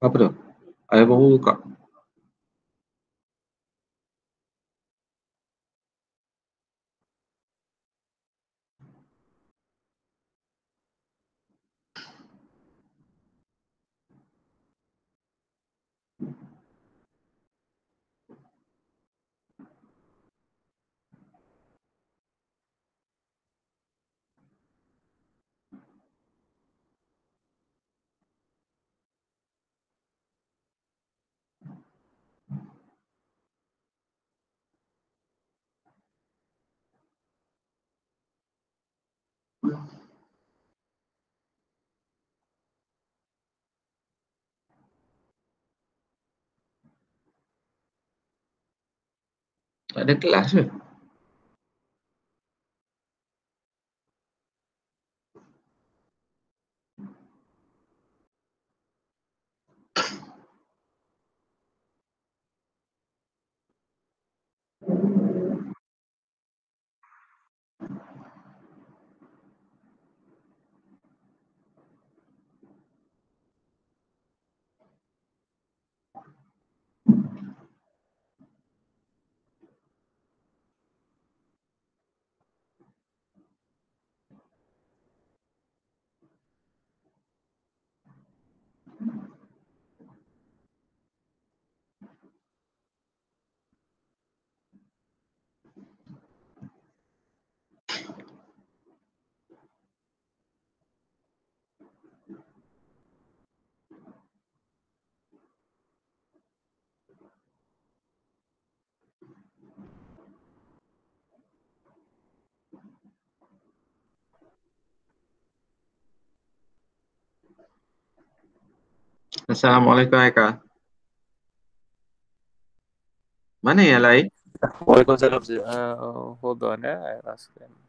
Apa tu? Ayah baru buka. Tak ada kelas ke? Assalamualaikum Haikal. Mana yang lain? Waalaikumsalam. Uh, hold on, eh. I ask them.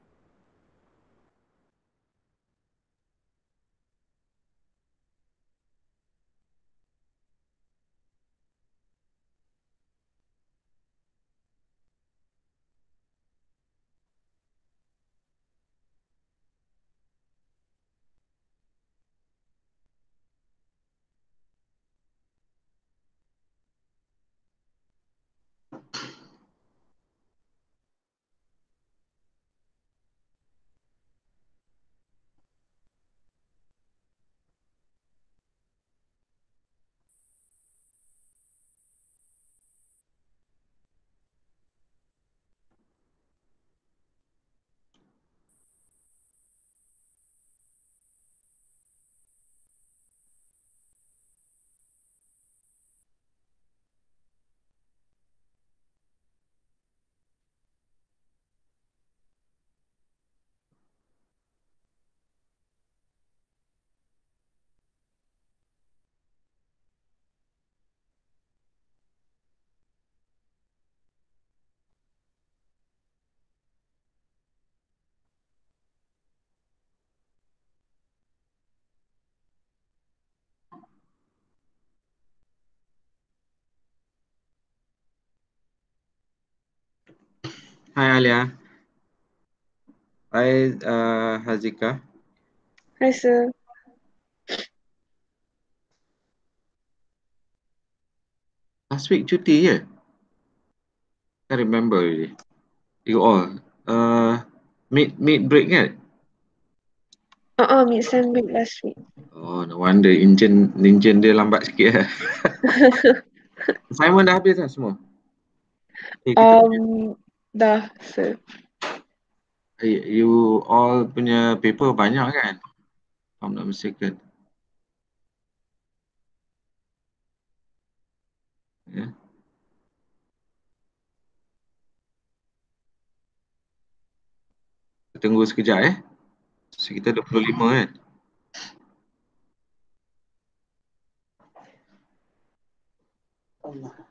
Hai Alia. Hai uh, Hazika. Hi, sir. Last week cuti je? I remember already. You all. Uh, mid mid break kan? Uh-uh, mid sem break last week. Oh, no wonder engine engine dia lambat sikit lah. Assignment dah habis dah semua? Eh, kita um, Dah, sir. Eh, you all punya paper banyak kan? I'm not mistaken. Yeah. Kita tunggu sekejap eh. Sekitar 25 kan? Allah.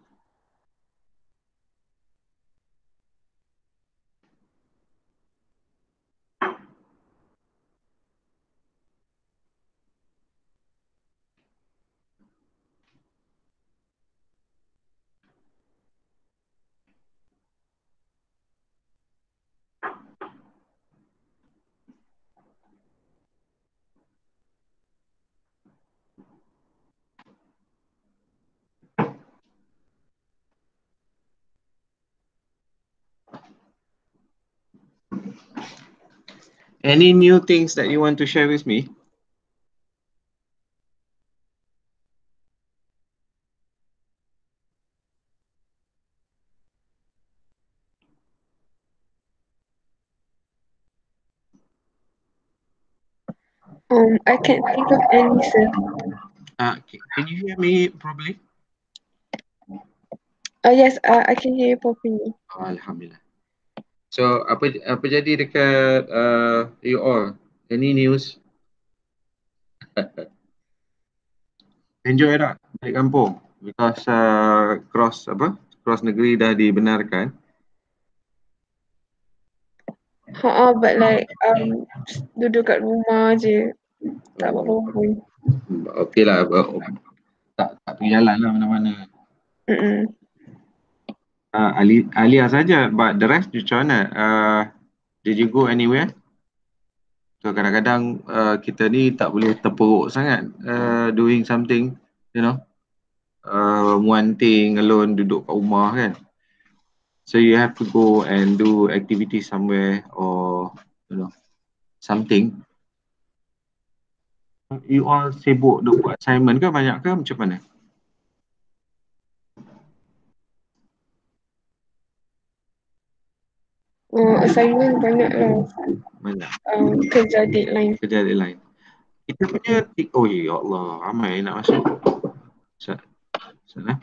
Any new things that you want to share with me? Um, I can't think of any, sir. Uh, can you hear me properly? Uh, yes, uh, I can hear you properly. Oh, Alhamdulillah. So apa apa jadi dekat uh, you all? Any news? Enjoy tak balik kampung? Because uh, cross apa? Cross negeri dah dibenarkan. Ha, but like um duduk kat rumah je. Tak buat apa-apa pun. Okay lah. uh, Tak tak pergi jalan lah mana-mana. Mm-mm. Uh, Ali, Alia saja, but the rest macam mana? Uh, did you go anywhere? So kadang-kadang uh, kita ni tak boleh terperuk sangat uh, doing something, you know. Uh, one thing alone duduk kat rumah kan. So you have to go and do activity somewhere or you know something. You all sibuk duk buat assignment ke banyak ke macam mana? Uh, assignment banyak lah. Banyak. Um, kerja deadline. kerja deadline. Kita punya tik oh ya Allah ramai nak masuk. Sa- Sana.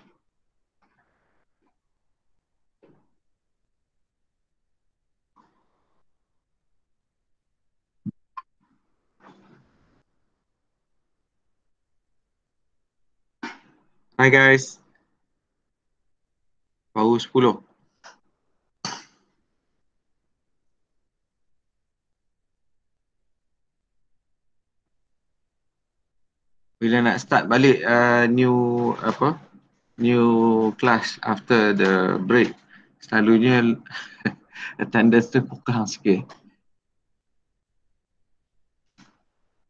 Hi guys. Baru 10. Bila nak start balik uh, new apa new class after the break selalunya attendance tu kurang sikit.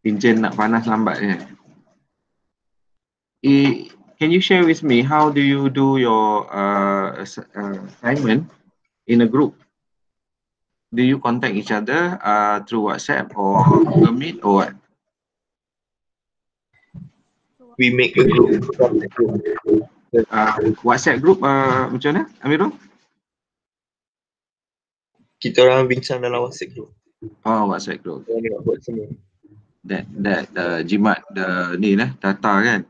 Enjin nak panas lambat I, can you share with me how do you do your uh, uh, assignment in a group? Do you contact each other uh, through WhatsApp or Google Meet or what we make a group the uh, WhatsApp group uh, macam mana Amirul? Kita orang bincang dalam WhatsApp group. Oh WhatsApp group. Kita orang nak buat semua. That that uh, jimat the ni lah data kan.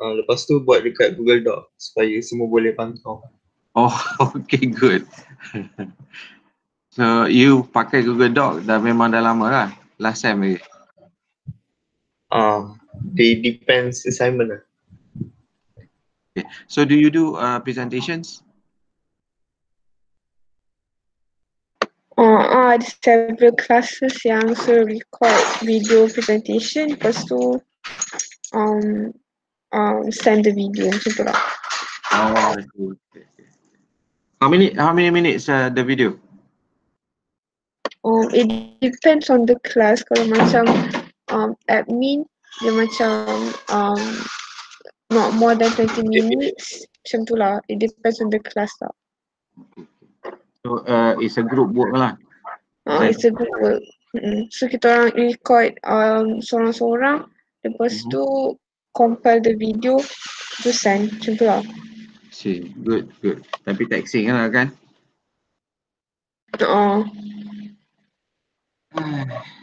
Uh, lepas tu buat dekat Google Doc supaya semua boleh pantau. Oh okay good. so you pakai Google Doc dah memang dah lama lah. Last time lagi. Ah, they depends assignment lah. So do you do uh, presentations? Uh, uh, ada several classes yang suruh record video presentation. Lepas tu um, um, send the video macam tu lah. Oh. Okay, okay. How many how many minutes uh, the video? Um, it depends on the class. Kalau macam um, admin, dia macam um, not more than 20 minutes. Macam tu lah. It depends on the class lah. So uh, it's a group work lah. Uh, it's a good work. Mm-mm. So kita orang record um, seorang-seorang. Lepas Mhm. tu compile the video. Tu send. Macam tu lah. See, good, good. Tapi taxing lah kan? Uh,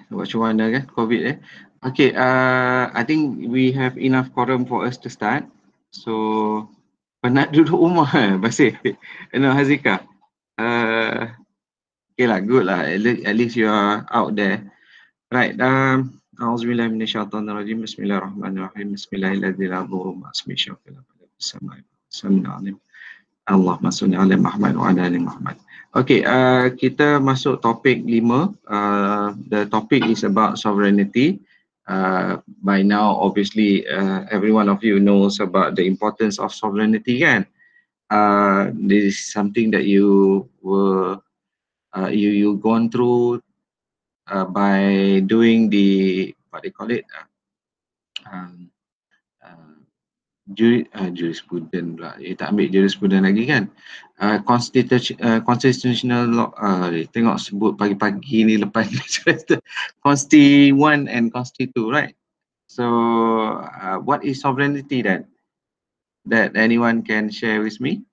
Macam mana kan COVID eh. Okay, uh, I think we have enough quorum for us to start. So, penat duduk rumah eh, Basir. You know, Hazika. Uh, okay lah, good lah. At least, you are out there. Right. Um, Auzubillahi minasyaitonirrajim. Bismillahirrahmanirrahim. Bismillahirrahmanirrahim. Bismillahirrahmanirrahim. Allahumma salli ala Muhammad wa ala Muhammad. Okay, uh, kita masuk topik lima. Uh, the topic is about sovereignty. Uh, by now, obviously, uh, every one of you knows about the importance of sovereignty, kan? Uh, this is something that you were, uh, you you gone through uh, by doing the what they call it, uh, um, juri, uh, jurisprudence pula. Eh, tak ambil jurisprudence lagi kan. Uh, constitution, uh, constitutional law, uh, tengok sebut pagi-pagi ni lepas ni. Consti 1 and Consti 2, right? So, uh, what is sovereignty then? That anyone can share with me?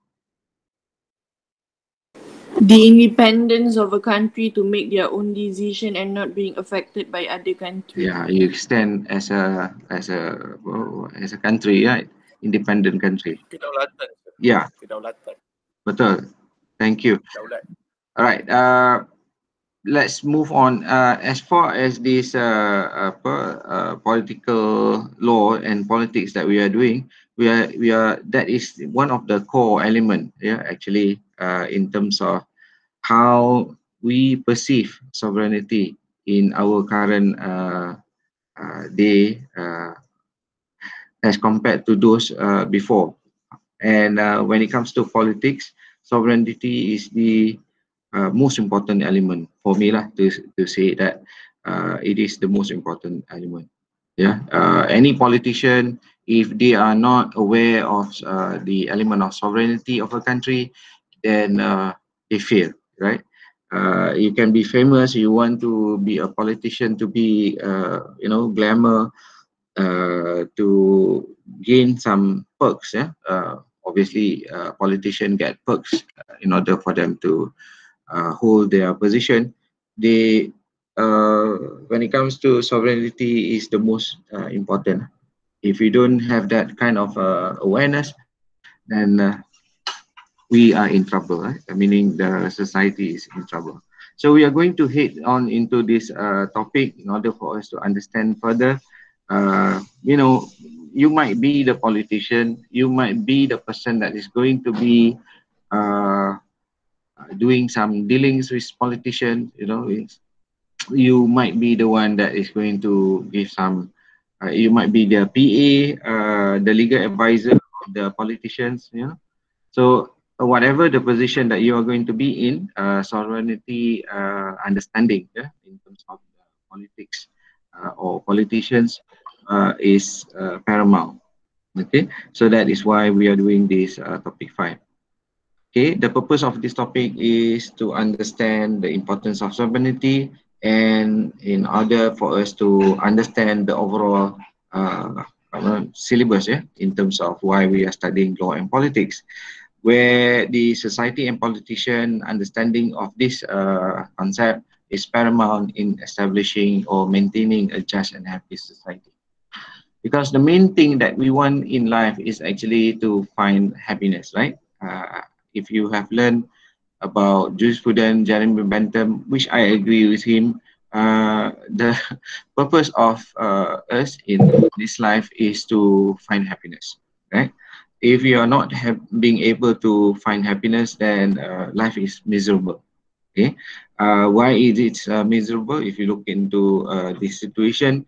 The independence of a country to make their own decision and not being affected by other countries. Yeah, you stand as a as a oh, as a country, right? Independent country. Kedaulatan. Yeah, Kedaulatan. betul. Thank you. All right. Uh, let's move on. Uh, as far as this uh, apa, uh, political law and politics that we are doing, we are we are that is one of the core element. Yeah, actually, uh, in terms of how we perceive sovereignty in our current uh, uh, day uh, as compared to those uh, before. And uh, when it comes to politics, sovereignty is the uh, most important element for me lah to, to say that uh, it is the most important element. Yeah, uh, any politician, if they are not aware of uh, the element of sovereignty of a country, then they fail, right? You can be famous, you want to be a politician to be, you know, glamour, to gain some perks, yeah. Uh, obviously, uh, politicians get perks uh, in order for them to uh, hold their position. They, uh, when it comes to sovereignty, is the most uh, important. If you don't have that kind of uh, awareness, then uh, we are in trouble. Right? Meaning the society is in trouble. So we are going to head on into this uh, topic in order for us to understand further. Uh, you know, you might be the politician, you might be the person that is going to be uh, doing some dealings with politicians, you know, you might be the one that is going to give some, uh, you might be the PA, uh, the legal advisor of the politicians, you know. So whatever the position that you are going to be in, uh, sovereignty uh, understanding yeah, in terms of politics uh, or politicians is uh, paramount. Okay, so that is why we are doing this uh, topic five. Okay, the purpose of this topic is to understand the importance of sovereignty and in order for us to understand the overall uh, uh, syllabus yeah, in terms of why we are studying law and politics, where the society and politician understanding of this uh, concept is paramount in establishing or maintaining a just and happy society. Because the main thing that we want in life is actually to find happiness, right? Uh, if you have learned about jurisprudence, Jeremy Bentham, which I agree with him, uh, the purpose of uh, us in this life is to find happiness, right? If you are not being able to find happiness, then uh, life is miserable. Okay, uh, why is it uh, miserable? If you look into uh, this situation,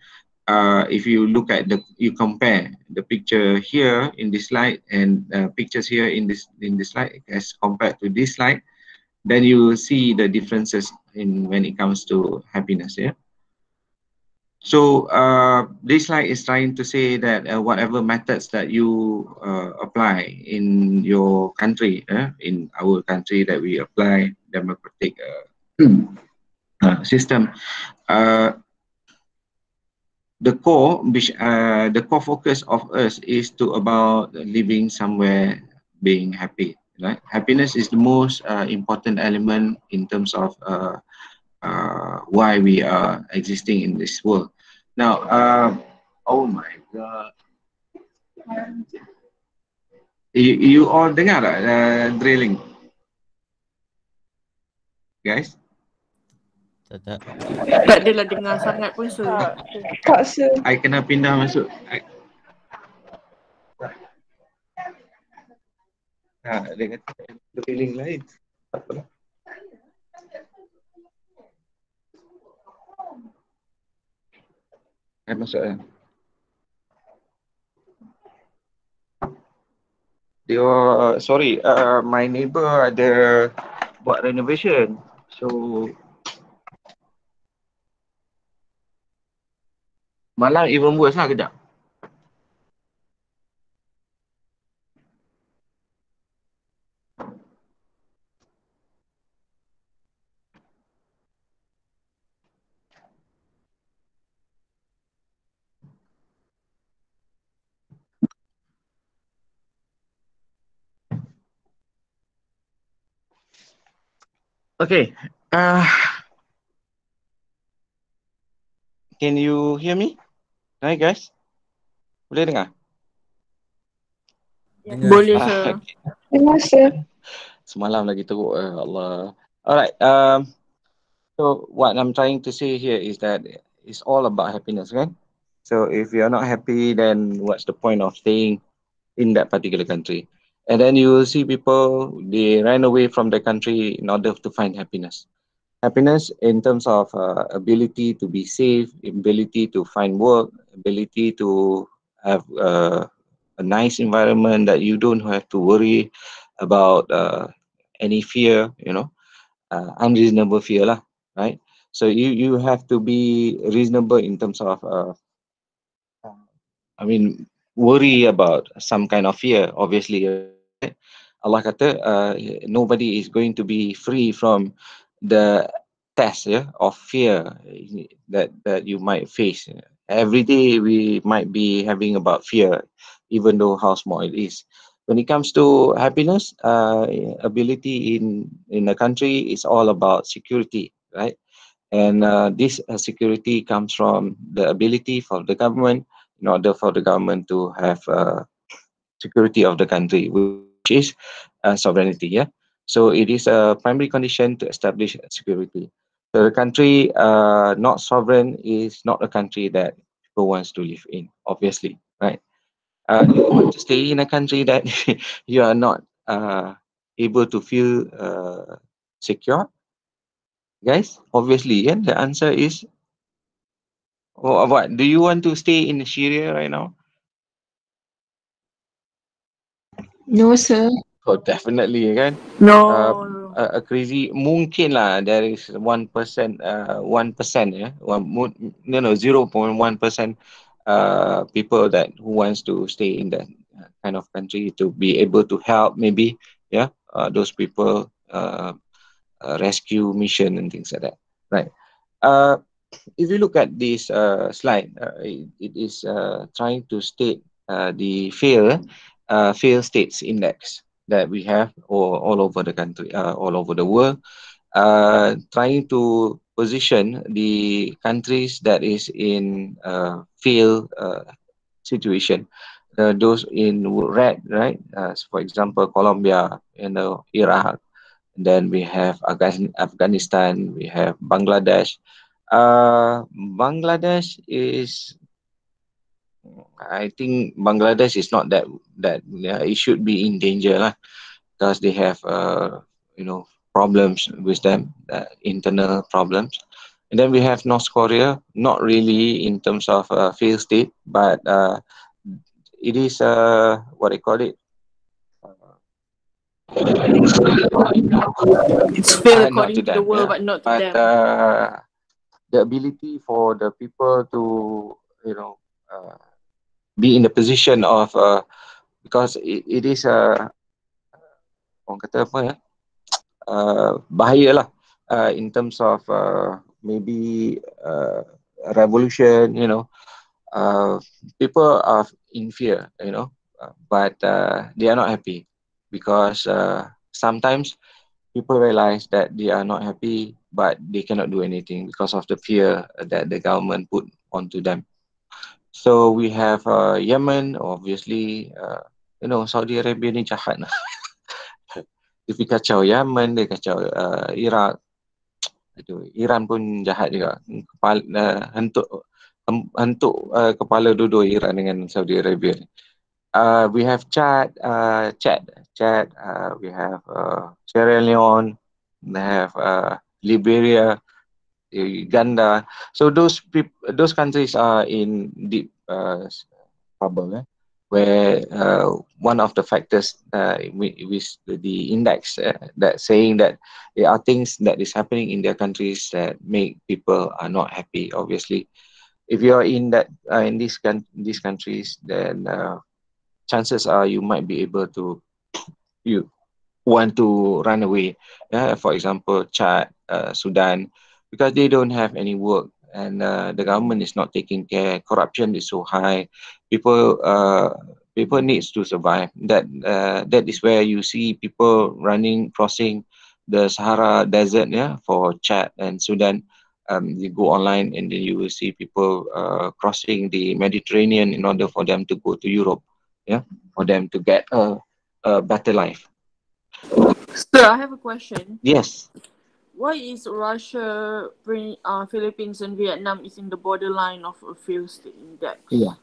uh, if you look at the, you compare the picture here in this slide and uh, pictures here in this in this slide as compared to this slide, then you will see the differences in when it comes to happiness. Yeah. So uh, this slide is trying to say that uh, whatever methods that you uh, apply in your country, uh, in our country that we apply democratic uh, uh, system, uh, the core which uh, the core focus of us is to about living somewhere being happy right? Happiness is the most uh, important element in terms of uh, uh, why we are existing in this world. Now uh, oh my god. You, you all dengar tak uh, drilling? Guys Tak tak. Tak adalah dengar sangat pun so. Tak, se I kena pindah masuk. I... Ha, dia kata drilling lain. Tak apalah. I masuk ya. Dia, sorry, uh, my neighbor ada buat renovation. So, Malang even worse lah kejap. Okay. Uh, can you hear me? Hi guys. Boleh dengar? Boleh Ah, sir. okay. Terima kasih. Semalam lagi teruk. Uh, Allah. Alright. Um, so what I'm trying to say here is that it's all about happiness, right? So if you're not happy, then what's the point of staying in that particular country? And then you will see people they ran away from the country in order to find happiness. Happiness in terms of uh, ability to be safe, ability to find work, ability to have uh, a nice environment that you don't have to worry about uh, any fear, you know, uh, unreasonable fear lah, right? So you you have to be reasonable in terms of, uh, I mean, worry about some kind of fear. Obviously, right? Allah kata uh, nobody is going to be free from the test yeah, of fear that that you might face. Every day we might be having about fear, even though how small it is. When it comes to happiness, uh, ability in in a country is all about security, right? And uh, this uh, security comes from the ability for the government in order for the government to have uh, security of the country, which is uh, sovereignty. Yeah. So it is a primary condition to establish security. So the country uh, not sovereign is not a country that people wants to live in, obviously, right? Uh, you want to stay in a country that you are not uh, able to feel uh, secure, guys. Obviously, yeah. The answer is, what? Do you want to stay in Syria right now? No, sir. Oh, definitely, kan? No. a, a crazy. Mungkin lah there is one percent uh one percent yeah one no no zero point one percent uh people that who wants to stay in that uh, kind of country to be able to help maybe yeah uh, those people uh, uh rescue mission and things like that right? Uh if you look at this uh slide uh, it, it is uh trying to state uh the fail uh fail states index that we have all, all over the country, uh, all over the world, uh, trying to position the countries that is in uh, failed uh, situation. Uh, those in red, right? Uh, for example, Colombia, you know, Iraq. Then we have Afghan- Afghanistan. We have Bangladesh. Bangladesh is I think Bangladesh is not that that yeah, it should be in danger lah, because they have uh you know problems with them, uh, internal problems. And then we have North Korea, not really in terms of uh, failed state, but uh, it is uh what they call it. It's fair Uh, according to to, the world, yeah. but not to But them. uh, the ability for the people to you know uh, be in the position of uh, because it, it is a orang kata apa ya uh, bahaya lah uh, in terms of uh, maybe uh, revolution you know. Uh, people are in fear you know uh, but uh, they are not happy because uh, sometimes people realize that they are not happy but they cannot do anything because of the fear that the government put onto them So we have uh, Yemen, obviously, uh, you know, Saudi Arabia ni jahat lah. dia kacau Yemen, dia kacau uh, Iraq. Aduh, Iran pun jahat juga. Kepala, uh, hentuk hentuk uh, kepala dua-dua Iran dengan Saudi Arabia. Uh, we have Chad, uh, Chad, Chad, uh, we have uh, Sierra Leone, we have uh, Liberia, Uganda. So those those countries are in deep uh, trouble, eh? where uh, one of the factors uh, with, with the index uh, that saying that there are things that is happening in their countries that make people are not happy. Obviously, if you are in that uh, in these coun- these countries, then uh, chances are you might be able to you want to run away. Yeah, for example, Chad, uh, Sudan, because they don't have any work and uh, the government is not taking care. Corruption is so high. People, uh, people needs to survive. That uh, that is where you see people running, crossing the Sahara Desert, yeah, for Chad and Sudan. Um, you go online and then you will see people uh, crossing the Mediterranean in order for them to go to Europe, yeah, for them to get a, a better life. Sir, I have a question. Yes. Why is Russia, uh, Philippines, and Vietnam is in the borderline of a failed state index? Yeah.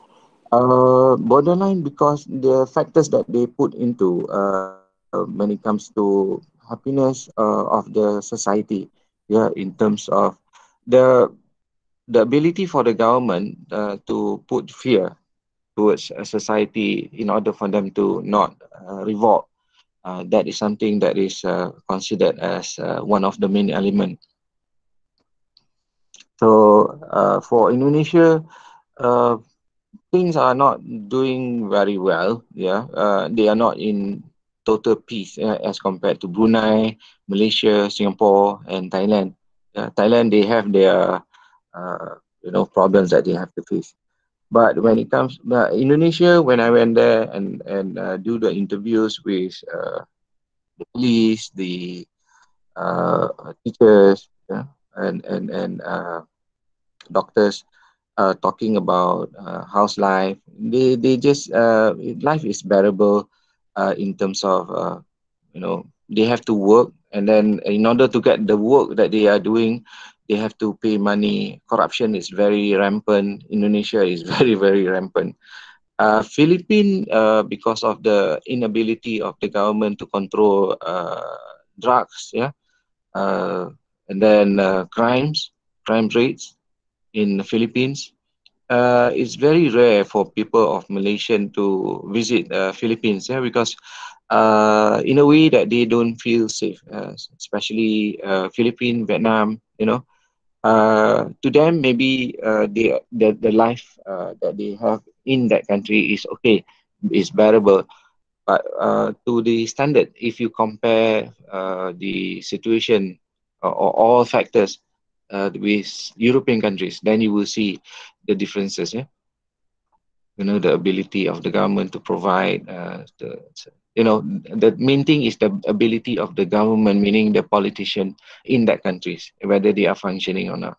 Uh, borderline because the factors that they put into uh, when it comes to happiness uh, of the society, yeah, in terms of the the ability for the government uh, to put fear towards a society in order for them to not uh, revolt. Uh, that is something that is uh, considered as uh, one of the main element. So uh, for Indonesia, uh, things are not doing very well. Yeah, uh, they are not in total peace as compared to Brunei, Malaysia, Singapore, and Thailand. Thailand, they have their you know problems that they have to face. But when it comes uh, Indonesia, when I went there and and uh, do the interviews with uh, the police, the uh, teachers, yeah, and and and uh, doctors, uh, talking about house life, they they just life is bearable, in terms of you know they have to work. And then in order to get the work that they are doing they have to pay money. Corruption is very rampant. Indonesia is very very rampant. Uh, philippines uh, because of the inability of the government to control uh, drugs yeah uh, and then uh, crimes crime rates in the philippines uh, it's very rare for people of Malaysian to visit Philippines, yeah, because in a way that they don't feel safe, especially Philippines, Vietnam, you know. Uh, to them, maybe uh, the, the life uh, that they have in that country is okay, is bearable. But uh, to the standard, if you compare uh, the situation or, or all factors uh, with European countries, then you will see the differences. Yeah, you know the ability of the government to provide uh, the you know the main thing is the ability of the government, meaning the politician in that countries, whether they are functioning or not.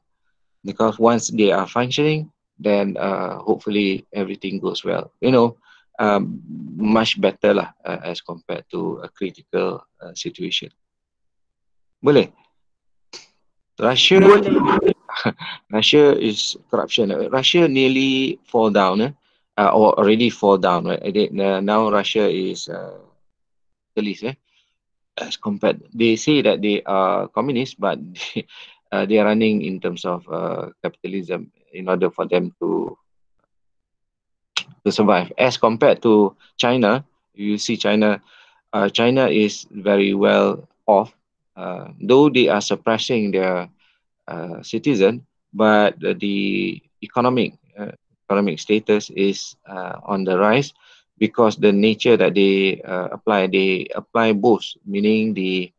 Because once they are functioning, then uh, hopefully everything goes well. You know, um, much better lah uh, as compared to a critical uh, situation. Boleh? Russia, Russia is corruption. Russia nearly fall down, eh? uh, or already fall down. Right? Uh, now Russia is eh? as compared. They say that they are communist, but they, uh, they are running in terms of uh, capitalism in order for them to to survive. As compared to China, you see China, uh, China is very well off uh, though they are suppressing their uh, citizen, but the economic uh, economic status is on the rise because the nature that they uh, apply, they apply both, meaning the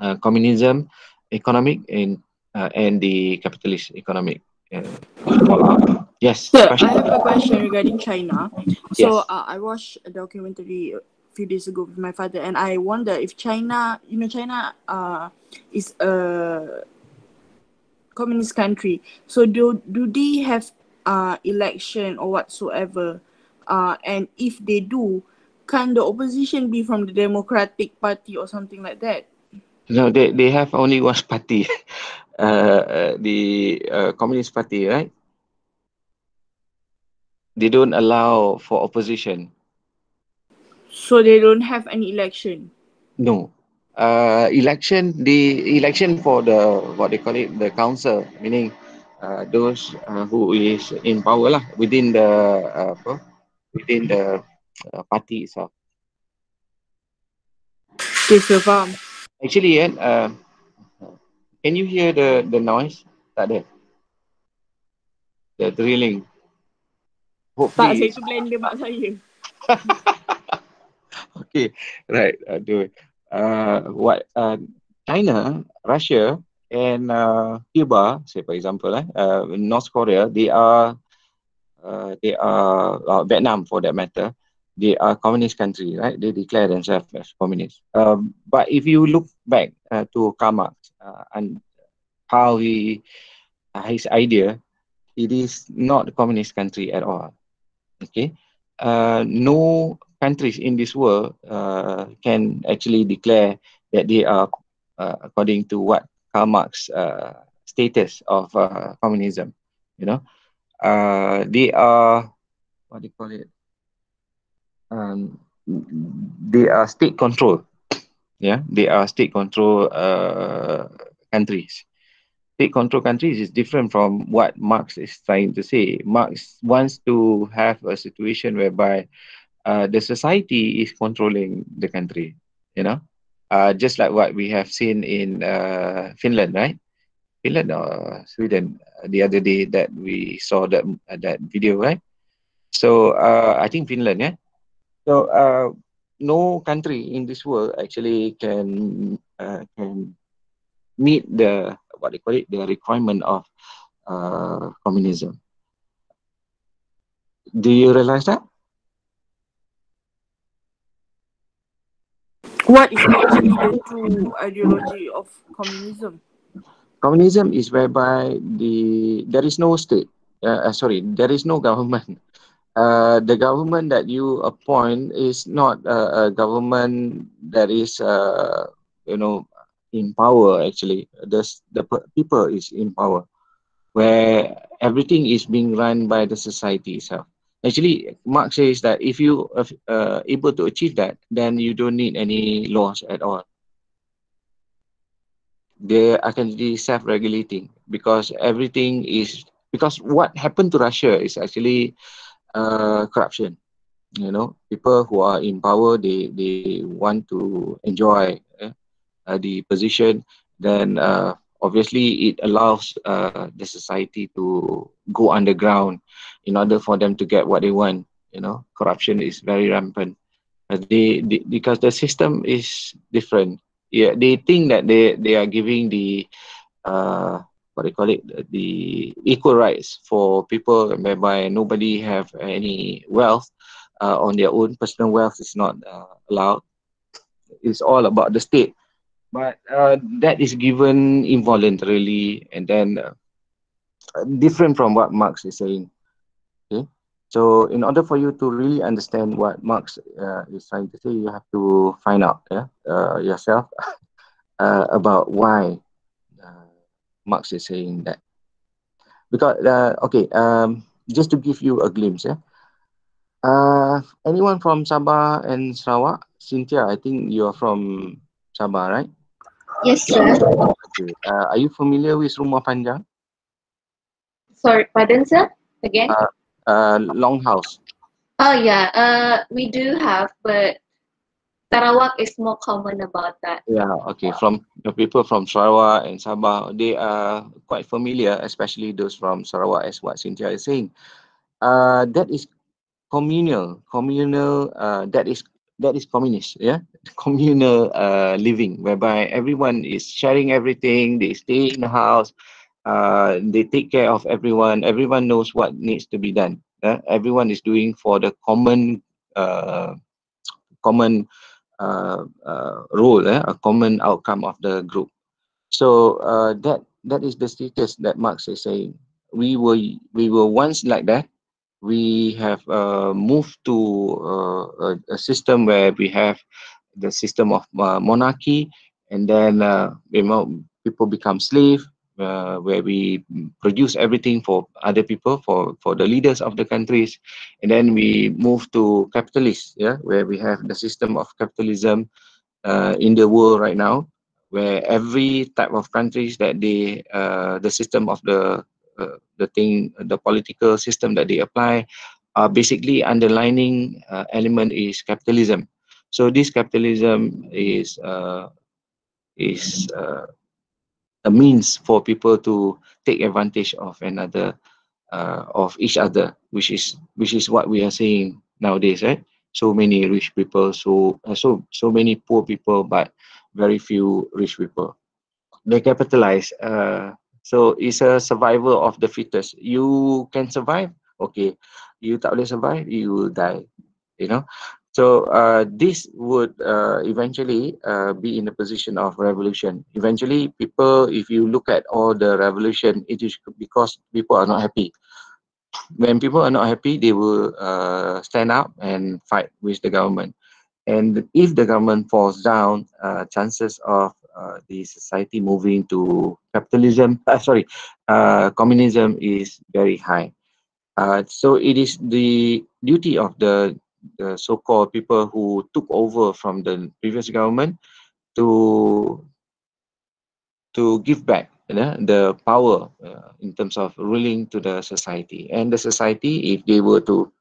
uh, communism economic and uh, and the capitalist economic. Uh, yes. Sir, question. I have a question regarding China. So Yes. uh, I watched a documentary a few days ago with my father, and I wonder if China, you know, China uh, is a communist country. So do do they have uh, election or whatsoever? Uh, and if they do, can the opposition be from the Democratic Party or something like that? No, they, they have only one party, uh, uh, the uh, Communist Party, right? They don't allow for opposition. So they don't have any election. No. Uh, election, the election for the, what they call it, the council, meaning uh, those uh, who is in power lah, within the, uh, apa, within the uh, party itself. Okay, so faham. Actually, eh, uh, can you hear the the noise? Tak ada. The drilling. Tak, Hopefully. saya tu blender mak saya. Okay, right. Aduh. Uh, what uh, China, Russia, and uh, Cuba, say for example, eh, uh, North Korea, they are they are uh, Vietnam for that matter. they are communist country, right? They declare themselves as communist. Um, but if you look back uh, to Karl Marx uh, and how he, uh, his idea, it is not a communist country at all. Okay, uh, no countries in this world uh, can actually declare that they are uh, according to what Karl Marx uh, status of uh, communism. You know, uh, they are what do you call it? Um, they are state control. Yeah, they are state control uh, countries. State control countries is different from what Marx is trying to say. Marx wants to have a situation whereby uh, the society is controlling the country. You know, uh, just like what we have seen in uh, Finland, right? Finland or Sweden uh, the other day that we saw that uh, that video, right? So uh, I think Finland, yeah. So no country in this world actually can can meet the what they call it the requirement of uh, communism. Do you realize that? What is the ideology of communism? Communism is whereby the there is no state. Uh, uh, sorry, there is no government. Uh, the government that you appoint is not a, a government that is, uh, you know, in power. Actually, the the people is in power, where everything is being run by the society itself. Actually, Marx says that if you are uh, able to achieve that, then you don't need any laws at all. They are actually self-regulating because everything is because what happened to Russia is actually uh, corruption. You know, people who are in power, they they want to enjoy eh, uh, the position. Then uh, obviously it allows uh, the society to go underground in order for them to get what they want. You know, corruption is very rampant. Uh, they, they because the system is different. Yeah, they think that they they are giving the uh, what they call it? The equal rights for people whereby nobody have any wealth uh, on their own. Personal wealth is not uh, allowed. It's all about the state. But uh, that is given involuntarily and then uh, different from what marx is saying so in order for you to really understand what marx uh, is trying to say you have to find out yeah, uh, yourself about why Marx is saying that. Because, uh, okay, um, just to give you a glimpse, yeah. Uh, anyone from Sabah and Sarawak? Cynthia, I think you are from Sabah, right? Yes, sir. Okay. Uh, are you familiar with Rumah Panjang? Sorry, pardon, sir? Again? Uh, Longhouse. Oh, yeah. Uh, we do have, but Sarawak is more common about that. Yeah, okay. From the people from Sarawak and Sabah, they are quite familiar, especially those from Sarawak, as what Cynthia is saying. Uh, that is communal, communal. Uh, that is that is communist, yeah, communal uh, living, whereby everyone is sharing everything. They stay in the house. Uh, they take care of everyone. Everyone knows what needs to be done. Uh, everyone is doing for the common, uh, common uh, uh, role, eh, a common outcome of the group. So uh, that that is the status that Marx is saying. We were we were once like that. We have uh, moved to uh, a, a system where we have the system of uh, monarchy, and then uh, you know people become slave uh, where we produce everything for other people, for for the leaders of the countries, and then we move to capitalist, yeah, where we have the system of capitalism uh, in the world right now, where every type of countries that they, uh, the system of the uh, the thing, the political system that they apply, are basically underlining uh, element is capitalism. So this capitalism is uh, is a means for people to take advantage of another uh, of each other which is which is what we are seeing nowadays right? So many rich people so uh, so so many poor people but very few rich people. They capitalize uh, so it's a survival of the fittest. You can survive? Okay. You tak boleh survive you will die you know. So uh, this would uh, eventually uh, be in a position of revolution. Eventually, people, if you look at all the revolution, it is because people are not happy. When people are not happy, they will uh, stand up and fight with the government. And if the government falls down, uh, chances of uh, the society moving to capitalism, sorry, communism is very high. So it is the duty of the, the so-called people who took over from the previous government to to give back you know, the power uh, in terms of ruling to the society and the society if they were to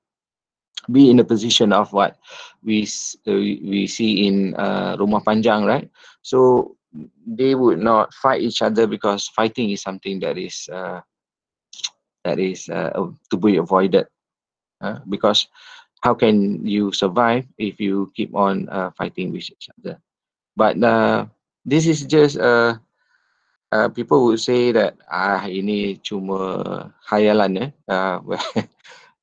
be in a position of what we uh, we see in uh, Rumah Panjang, right? So they would not fight each other because fighting is something that is uh, that is uh, to be avoided. Because how can you survive if you keep on uh, fighting with each other? But uh, this is just uh, uh, people would say that ah ini cuma khayalan eh. Uh, where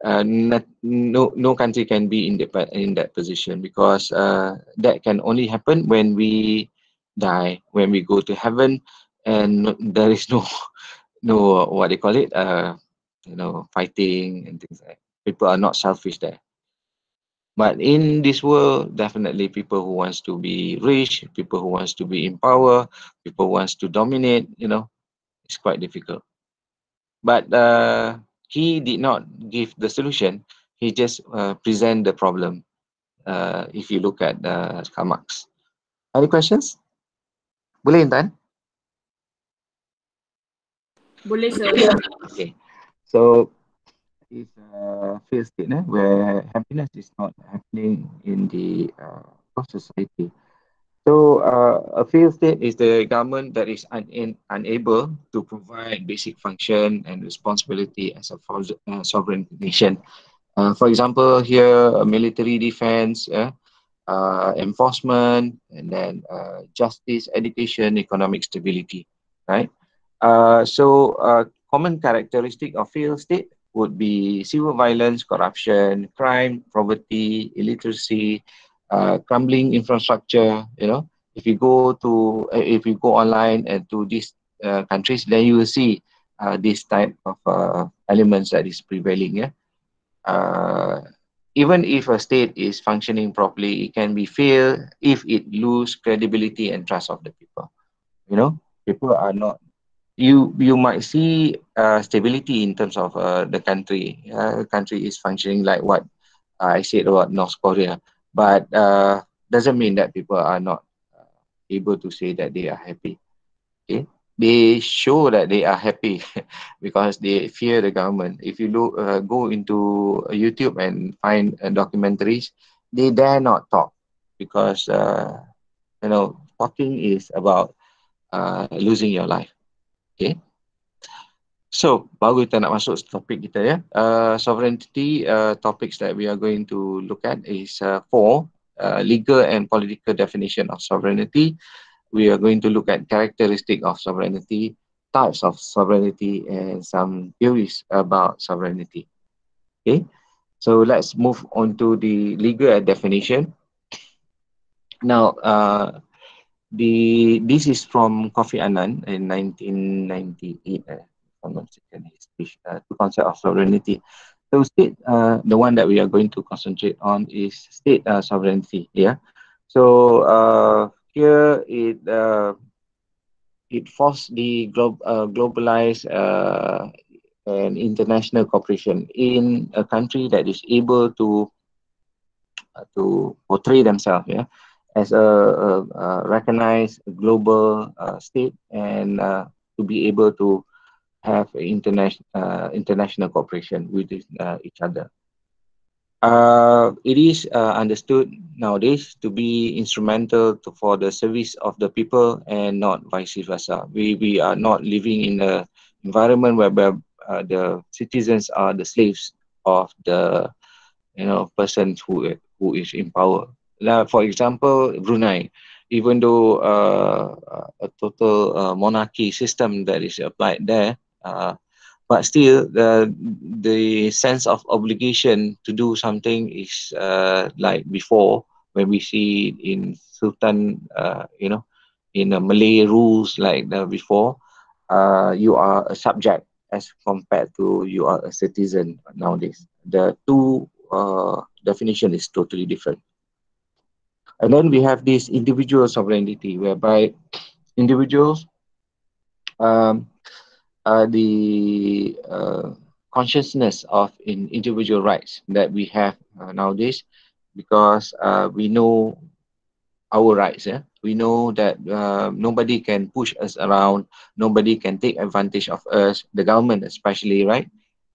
uh, not, no no country can be in that in that position because uh, that can only happen when we die when we go to heaven and there is no no what they call it uh you know fighting and things like people are not selfish there but in this world definitely people who wants to be rich people who wants to be in power people wants to dominate you know it's quite difficult. But uh, he did not give the solution. He just uh, present the problem uh, if you look at uh, Karl Marx. Any questions? Boleh Intan? Boleh sir. okay. So it's a failed state eh, where happiness is not happening in the uh, society so uh, a failed state is the government that is un- unable to provide basic function and responsibility as a uh, sovereign nation Uh, for example, here uh, military defense, uh, enforcement, and then uh, justice, education, economic stability, right? So, common characteristic of failed state would be civil violence, corruption, crime, poverty, illiteracy, uh, crumbling infrastructure. You know, if you go to uh, if you go online and to these uh, countries, then you will see uh, this type of uh, elements that is prevailing. Yeah uh, even if a state is functioning properly, it can be failed if it lose credibility and trust of the people. You know, people are not. You you might see uh, stability in terms of uh, the country. Uh, country is functioning like what I said about North Korea, but uh, doesn't mean that people are not uh, able to say that they are happy. Okay, they show that they are happy because they fear the government. If you look, uh, go into YouTube and find documentaries, they dare not talk because you know talking is about losing your life. Okay. So, baru kita nak masuk topik kita ya. Uh, sovereignty uh, topics that we are going to look at is uh, four uh, legal and political definition of sovereignty. We are going to look at characteristic of sovereignty, types of sovereignty, and some theories about sovereignty. Okay, so let's move on to the legal definition. Now, uh, the this is from Kofi Annan in 1998. Uh, mistaken, his speech, uh, the concept of sovereignty. So, state, uh, the one that we are going to concentrate on is state uh, sovereignty. Yeah. So uh, here it uh, it forced the glo- uh, globalized uh, and international cooperation in a country that is able to uh, to portray themselves. Yeah as a, a, a recognized global uh, state and uh, to be able to have international uh, international cooperation with uh, each other. Uh, it is uh, understood nowadays to be instrumental to, for the service of the people and not vice versa. We we are not living in a environment where, the citizens are the slaves of the you know person who who is in power. Now, for example, Brunei, even though uh, a total uh, monarchy system that is applied there, uh, but still the the sense of obligation to do something is uh, like before when we see in sultan uh, you know in the malay rules like the before uh, you are a subject as compared to you are a citizen nowadays. The two definition is totally different and then we have this individual sovereignty whereby individuals um, the uh, consciousness of in individual rights that we have uh, nowadays. Because uh, we know our rights yeah we know that uh, nobody can push us around. Nobody can take advantage of us the government especially right?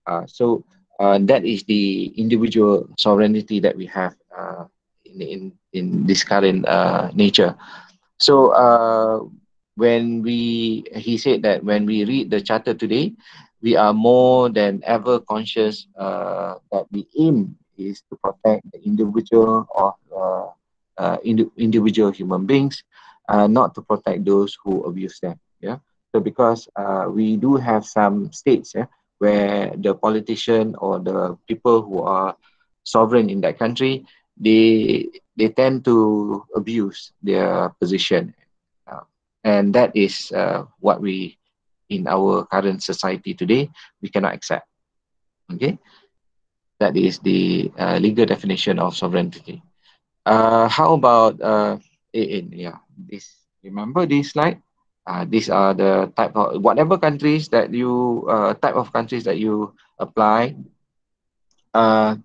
Uh, so uh, that is the individual sovereignty that we have in, in this current uh, nature. So uh, when we he said that when we read the charter today we are more than ever conscious uh, that the aim is to protect the individual of uh, uh, ind- individual human beings uh, not to protect those who abuse them yeah? So because we do have some states yeah, where the politician or the people who are sovereign in that country they they tend to abuse their position. And that is uh, what we in our current society today we cannot accept. Okay? That is the uh, legal definition of sovereignty. Uh, how about uh, in yeah this remember this slide? Uh, these are the type of whatever countries that you uh, type of countries that you apply uh,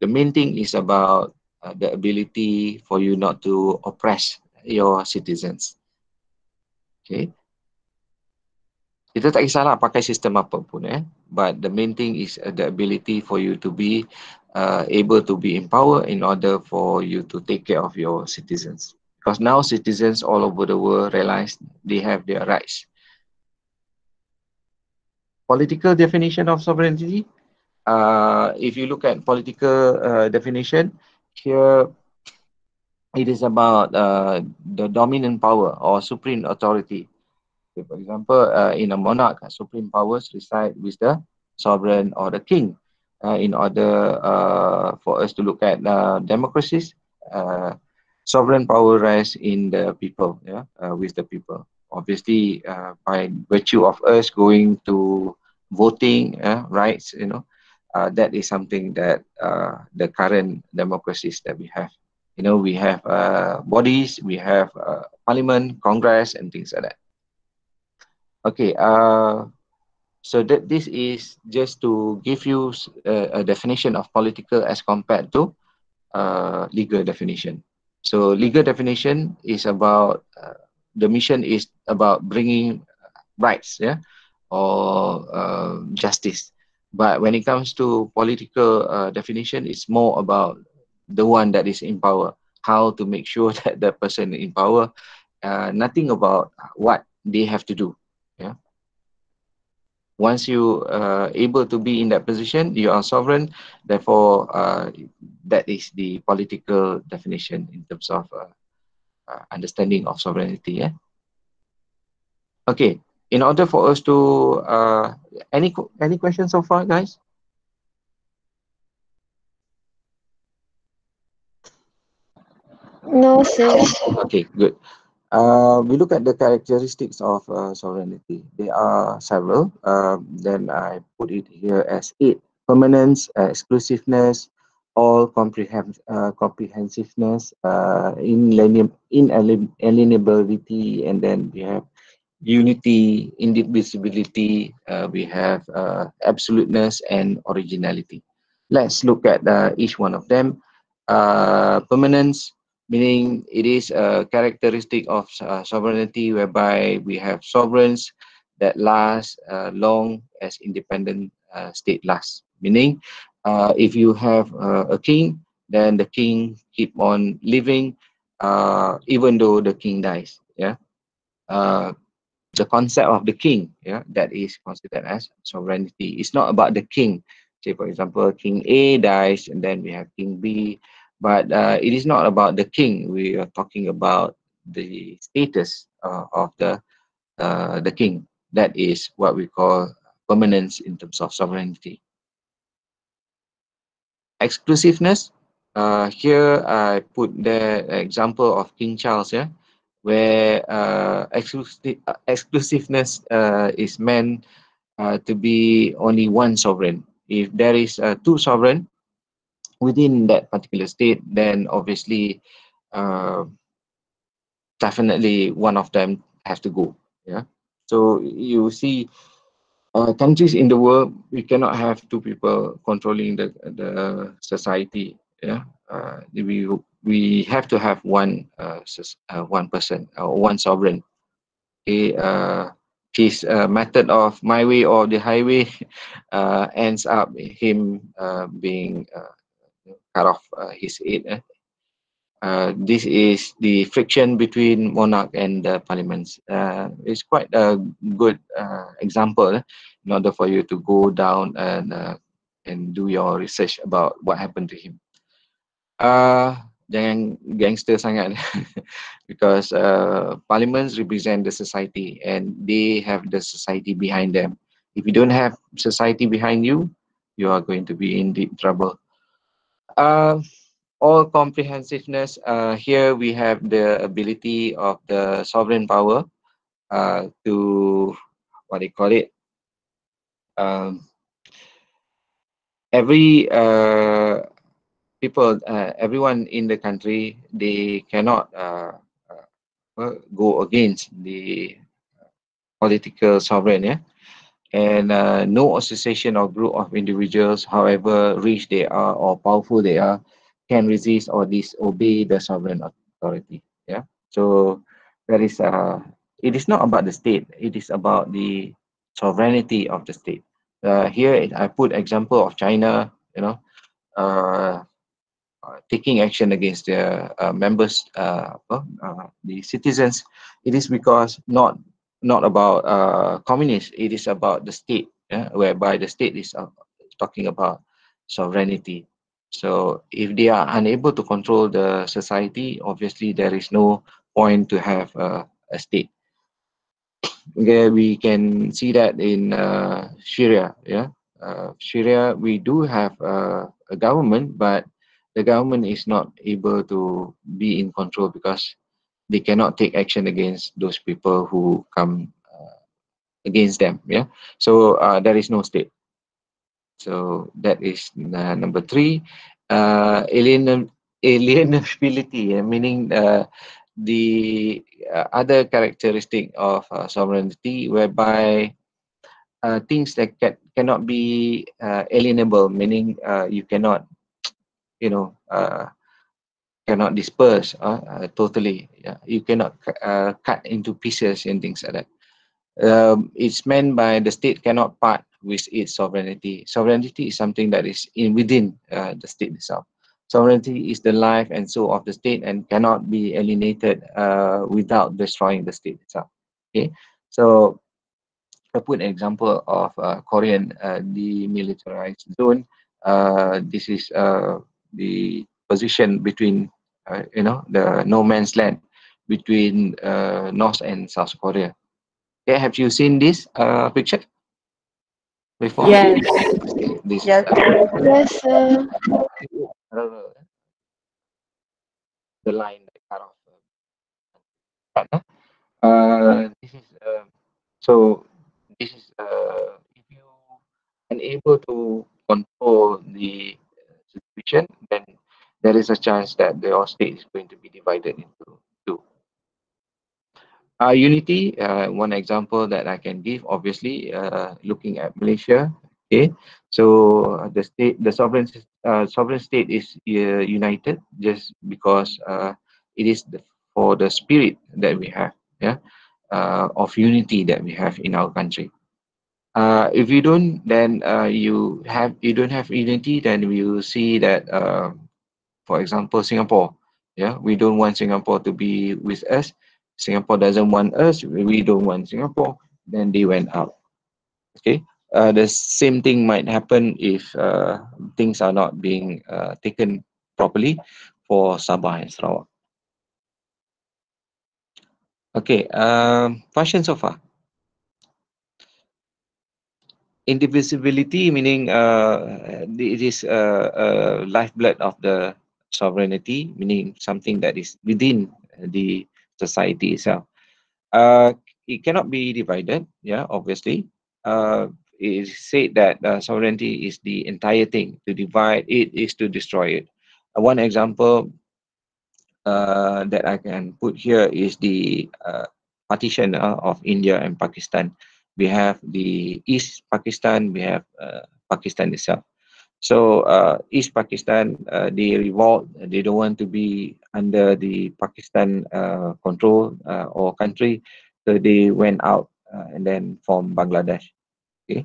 the main thing is about uh, the ability for you not to oppress your citizens Okay. Kita tak kisahlah pakai sistem apa pun eh. But the main thing is uh, the ability for you to be uh, able to be empowered in order for you to take care of your citizens. Because now citizens all over the world realize they have their rights. Political definition of sovereignty. Uh, if you look at political uh, definition, here it is about uh, the dominant power or supreme authority. For example, uh, in a monarch, uh, supreme powers reside with the sovereign or the king. Uh, in order uh, for us to look at uh, democracies, sovereign power rests in the people, yeah, with the people. Obviously, by virtue of us going to voting rights, you know, uh, that is something that uh, the current democracies that we have. You know we have uh, bodies we have uh, parliament congress and things like that. Okay uh, so that this is just to give you a, a definition of political as compared to uh, legal definition. So legal definition is about uh, the mission is about bringing rights yeah or uh, justice but when it comes to political uh, definition it's more about the one that is in power. How to make sure that the person in power uh, nothing about what they have to do yeah? Once you uh, able to be in that position you are sovereign. Therefore uh, that is the political definition in terms of uh, uh, understanding of sovereignty yeah? Okay in order for us to uh, any any questions so far guys No, sir. Okay, good. Uh, we look at the characteristics of uh, sovereignty. There are several. Uh, then I put it here as eight: permanence, uh, exclusiveness, all comprehend uh, comprehensiveness, uh, inalien inalienability, and then we have unity, indivisibility. Uh, we have uh, absoluteness and originality. Let's look at uh, each one of them. Uh, permanence meaning it is a characteristic of uh, sovereignty whereby we have sovereigns that last uh, long as independent state lasts. Meaning, if you have a king, then the king keep on living even though the king dies. Yeah, uh, the concept of the king, yeah, that is considered as sovereignty. It's not about the king. Say, for example, King A dies, and then we have King B but uh, it is not about the king. We are talking about the status uh, of the uh, the king. That is what we call permanence in terms of sovereignty. Exclusiveness, uh, here I put the example of King Charles, yeah, where uh, exclusive, uh, exclusiveness uh, is meant uh, to be only one sovereign. If there is uh, two sovereign within that particular state, then obviously, uh, definitely one of them has to go. Yeah. So you see, countries in the world, we cannot have two people controlling the the society. Yeah. We we have to have one uh, uh, one person or one sovereign. Uh, his uh, method of my way or the highway uh, ends up him uh, being uh, cut off uh, his head. Eh? Uh, this is the friction between monarch and the parliaments. Uh, it's quite a good uh, example eh, in order for you to go down and uh, and do your research about what happened to him. Jangan gangster sangat because uh, parliaments represent the society and they have the society behind them. If you don't have society behind you, you are going to be in deep trouble. Uh, all comprehensiveness, uh, here we have the ability of the sovereign power uh, to, what they call it, um, every uh, people, uh, everyone in the country, they cannot uh, uh, go against the political sovereign, yeah? and uh, no association or group of individuals, however rich they are or powerful they are, can resist or disobey the sovereign authority. Yeah. So there is uh it is not about the state, it is about the sovereignty of the state. Uh, here I put example of China, you know, uh, uh, taking action against their uh, members, uh, uh, the citizens, it is because not not about uh, communists, it is about the state, yeah, whereby the state is uh, talking about sovereignty. So if they are unable to control the society, obviously there is no point to have uh, a state. Okay, we can see that in uh, Syria. Yeah, uh, Syria, we do have uh, a government, but the government is not able to be in control because they cannot take action against those people who come uh, against them yeah? So uh, there is no state. So that is uh, number three. Uh, alien alienability meaning uh, the uh, other characteristic of uh, sovereignty whereby things that can, cannot be alienable meaning you cannot you know uh, cannot disperse uh, uh, totally yeah. You cannot uh, cut into pieces and things like that. Um, it's meant by the state cannot part with its sovereignty. Sovereignty is something that is in within uh, the state itself. Sovereignty is the life and soul of the state and cannot be alienated without destroying the state itself. Okay? So I put an example of uh, Korean uh, demilitarized zone. Uh, this is the position between uh, you know the no man's land between uh, North and South Korea. Okay, have you seen this uh, picture before? Yes. This Yes. uh, Yes, the line cut off. Uh, uh, this is uh, so. This is uh, if you unable to control the situation, then there is a chance that your state is going to be divided into two. Uh, unity, uh, one example that I can give, obviously, uh, looking at Malaysia. Okay, so uh, the state, the sovereign, uh, sovereign state is uh, united just because it is the, for the spirit that we have, yeah, of unity that we have in our country uh, if you don't then uh, you have you don't have unity then we will see that uh, for example singapore. Yeah we don't want singapore to be with us. Singapore doesn't want us we don't want singapore. Then they went out. Okay? Uh, the same thing might happen if uh, things are not being uh, taken properly for sabah and sarawak. Okay um question so far indivisibility meaning uh, it is a, a lifeblood of the sovereignty, meaning something that is within the society itself. Uh, it cannot be divided, yeah, obviously. Uh, it is said that uh, sovereignty is the entire thing. To divide it is to destroy it. Uh, one example uh, that I can put here is the uh, partition uh, of India and Pakistan. We have the East Pakistan, we have uh, Pakistan itself. So uh, East Pakistan, uh, they revolt. They don't want to be under the Pakistan control or country, so they went out and then formed Bangladesh. Okay,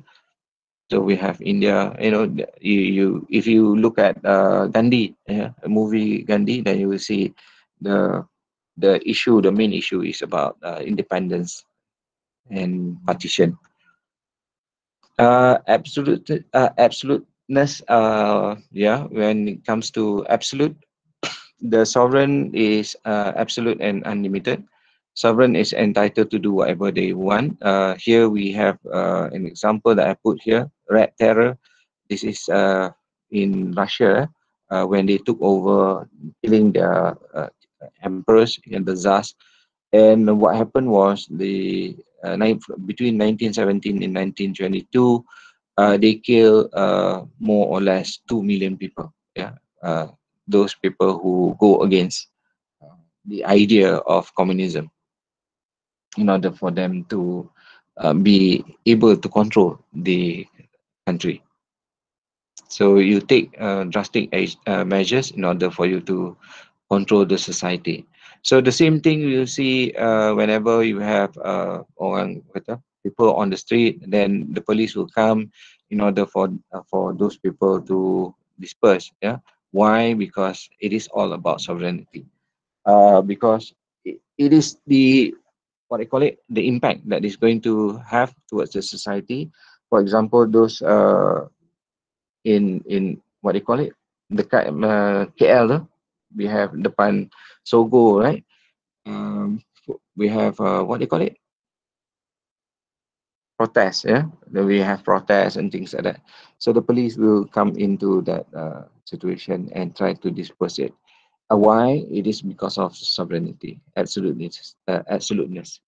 so we have India. You know, you, you if you look at uh, Gandhi, yeah, a movie Gandhi, then you will see the the issue. The main issue is about uh, independence and partition. Uh, absolute, uh, absoluteness. Uh, yeah, when it comes to absolute, the sovereign is uh, absolute and unlimited. Sovereign is entitled to do whatever they want. Uh, here we have uh, an example that I put here, Red Terror. This is uh, in Russia uh, when they took over, killing the uh, emperors and the czars. And what happened was the uh, between 1917 and 1922, uh, they kill uh, more or less 2 million people. Yeah, uh, those people who go against uh, the idea of communism in order for them to be able to control the country. So you take drastic measures in order for you to control the society. So the same thing you see uh, whenever you have uh, orang kata, people on the street, then the police will come in order for uh, for those people to disperse. Yeah, why? Because it is all about sovereignty. Uh, because it, it is the what I call it the impact that is going to have towards the society. For example, those uh, in in what they call it the uh, KL we have depan Sogo, right? Um, we have uh, what they call it? Protest, yeah. Then we have protests and things like that. So the police will come into that uh, situation and try to disperse it. Uh, why? It is because of sovereignty, absoluteness, uh, absoluteness.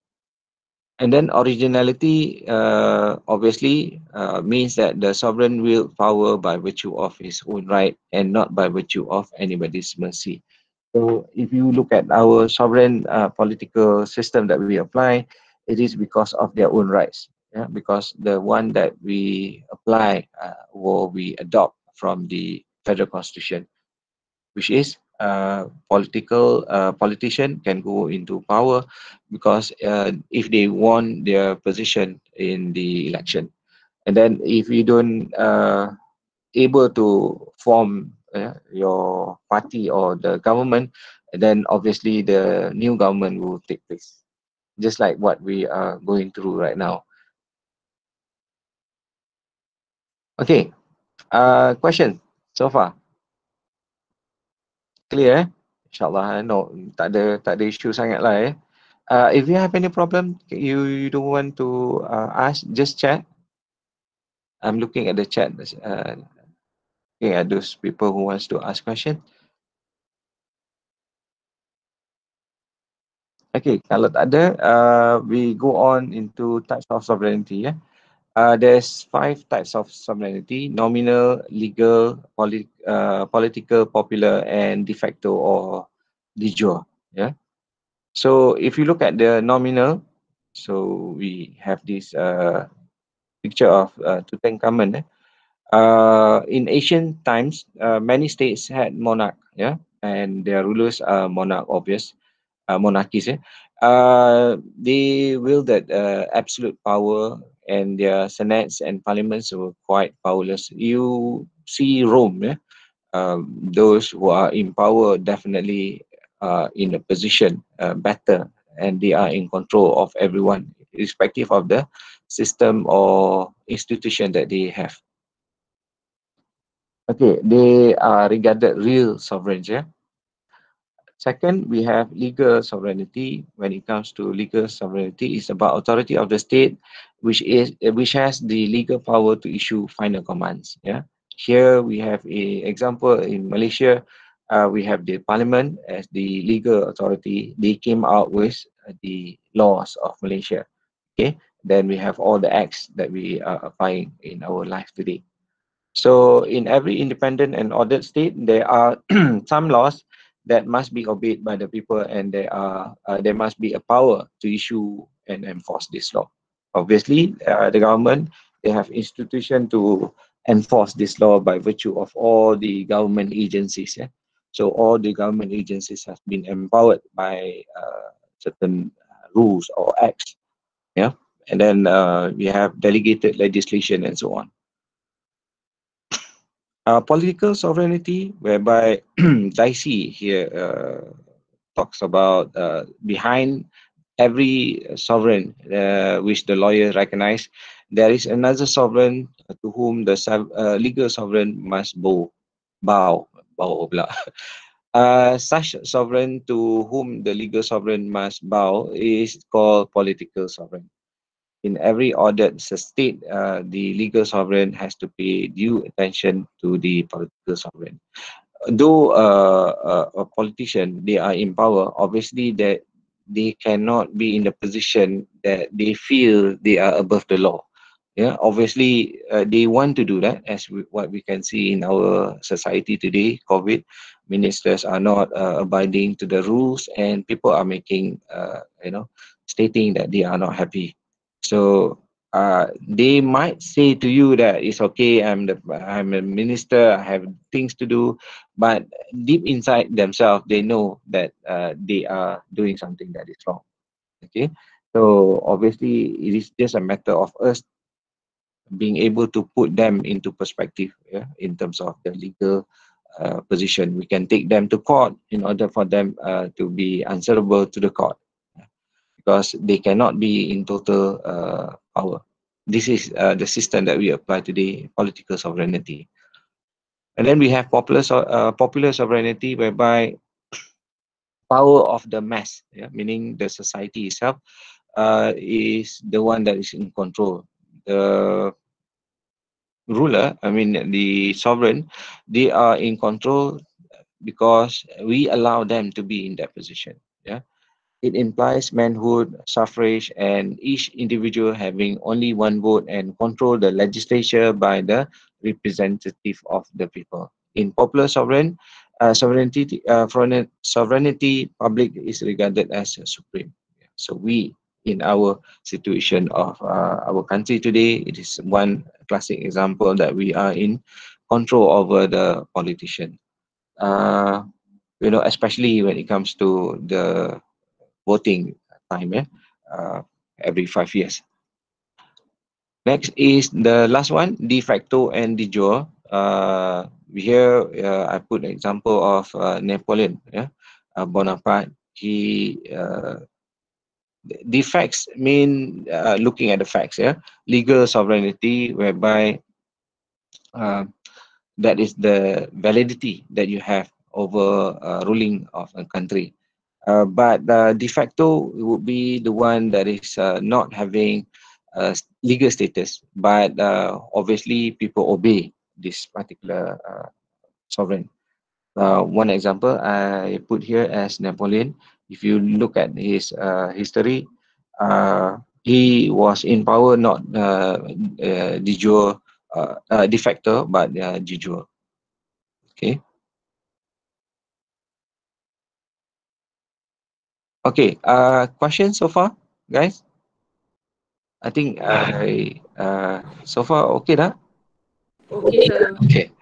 And then originality, uh, obviously, uh, means that the sovereign will power by virtue of his own right and not by virtue of anybody's mercy. So if you look at our sovereign uh, political system that we apply, it is because of their own rights. Yeah, because the one that we apply uh, or we adopt from the federal constitution, which is political uh, politician can go into power because uh, if they won their position in the election, and then if you don't uh, able to form uh, your party or the government, then obviously the new government will take place, just like what we are going through right now. Okay, uh, question so far. Clear eh? InsyaAllah eh? no, tak ada, tak ada isu sangat lah eh. Uh, if you have any problem, you, you don't want to uh, ask, just chat. I'm looking at the chat. Uh, okay, are those people who wants to ask question. Okay, kalau tak ada, uh, we go on into types of sovereignty. Yeah? Uh, there's five types of sovereignty, nominal, legal, polit uh, political, popular, and de facto or de jure. Yeah. So if you look at the nominal, so we have this uh, picture of uh, Tutankhamun. Eh? Uh, in ancient times, uh, many states had monarch, yeah, and their rulers are monarch, obvious, uh, monarchies. Eh? Uh, they wielded absolute power and their senates and parliaments were quite powerless. You see Rome, yeah? um, those who are in power definitely are in a position uh, better and they are in control of everyone, irrespective of the system or institution that they have. Okay, they are regarded real sovereigns, yeah. Second, we have legal sovereignty. When it comes to legal sovereignty, it's about authority of the state, which is which has the legal power to issue final commands. Yeah. Here we have a example in Malaysia. Uh, we have the parliament as the legal authority. They came out with uh, the laws of Malaysia. Okay. Then we have all the acts that we are applying in our life today. So in every independent and ordered state, there are some laws that must be obeyed by the people and there are uh, there must be a power to issue and enforce this law. Obviously uh, the government they have institution to enforce this law by virtue of all the government agencies yeah? so all the government agencies have been empowered by uh, certain rules or acts yeah? And then uh, we have delegated legislation and so on uh, political sovereignty, whereby Dicey here uh, talks about uh, behind every sovereign uh, which the lawyers recognize, there is another sovereign to whom the uh, legal sovereign must bow, bow, bow, blah. Uh, such sovereign to whom the legal sovereign must bow is called political sovereign in every ordered state, uh, the legal sovereign has to pay due attention to the political sovereign. Though uh, uh, a politician, they are in power, obviously that they cannot be in the position that they feel they are above the law. Yeah, obviously uh, they want to do that as we, what we can see in our society today, COVID, ministers are not uh, abiding to the rules and people are making, uh, you know, stating that they are not happy so uh, they might say to you that it's okay. I'm the I'm a minister. I have things to do, but deep inside themselves, they know that uh, they are doing something that is wrong. Okay, so obviously it is just a matter of us being able to put them into perspective yeah, in terms of the legal uh, position. We can take them to court in order for them uh, to be answerable to the court because they cannot be in total uh, power. This is uh, the system that we apply today, political sovereignty. And then we have popular, uh, popular sovereignty whereby power of the mass, yeah, meaning the society itself, uh, is the one that is in control. The ruler, I mean the sovereign, they are in control because we allow them to be in that position. Yeah, it implies manhood, suffrage, and each individual having only one vote and control the legislature by the representative of the people. In popular sovereign, uh, sovereignty, uh, sovereignty public is regarded as supreme. So we, in our situation of uh, our country today, it is one classic example that we are in control over the politician. Uh, you know, especially when it comes to the voting time eh? uh, every five years. Next is the last one, de facto and de jure. Uh, here uh, I put an example of uh, Napoleon yeah? uh, Bonaparte. He uh, the facts mean uh, looking at the facts. Yeah, legal sovereignty, whereby that is the validity that you have over ruling of a country. Uh, but uh, de facto would be the one that is uh, not having uh, legal status, but uh, obviously people obey this particular sovereign. One example I put here as Napoleon. If you look at his history, he was in power not de jure, de facto, but de jure. Okay. Okay, uh, questions so far, guys? I think I, uh, so far, okay dah? Okay, sir. Okay.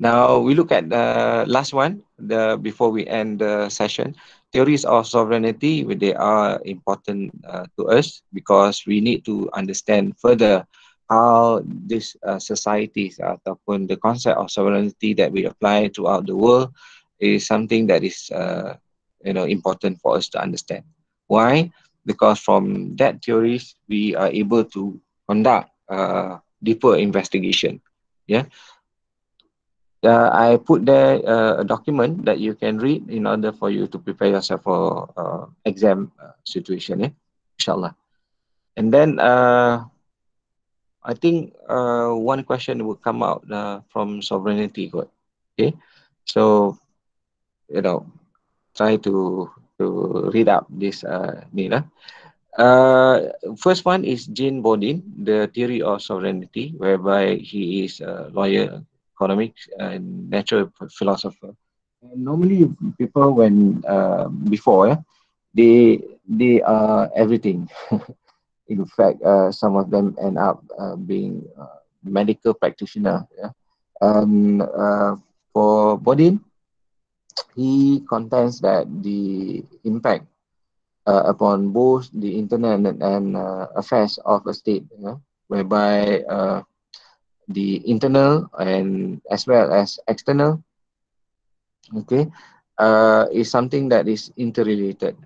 Now we look at the last one, the before we end the session. Theories of sovereignty, they are important uh, to us because we need to understand further how this uh, societies ataupun the concept of sovereignty that we apply throughout the world is something that is uh, you know important for us to understand why because from that theories we are able to conduct uh, deeper investigation yeah uh, I put there uh, a document that you can read in order for you to prepare yourself for uh, exam uh, situation, eh? inshallah. And then uh, I think uh, one question will come out from sovereignty, okay? So, you know, try to to read up this uh, ni lah. Uh, first one is Jean Bodin, the theory of sovereignty, whereby he is a lawyer, economics, and natural philosopher. And normally, people when uh, before, yeah, they they are everything. In fact, uh, some of them end up uh, being uh, medical practitioner. Yeah, and uh, for Bodin, he contends that the impact uh, upon both the internal and, and uh, affairs of a state, you know, whereby uh, the internal and as well as external, okay, uh, is something that is interrelated.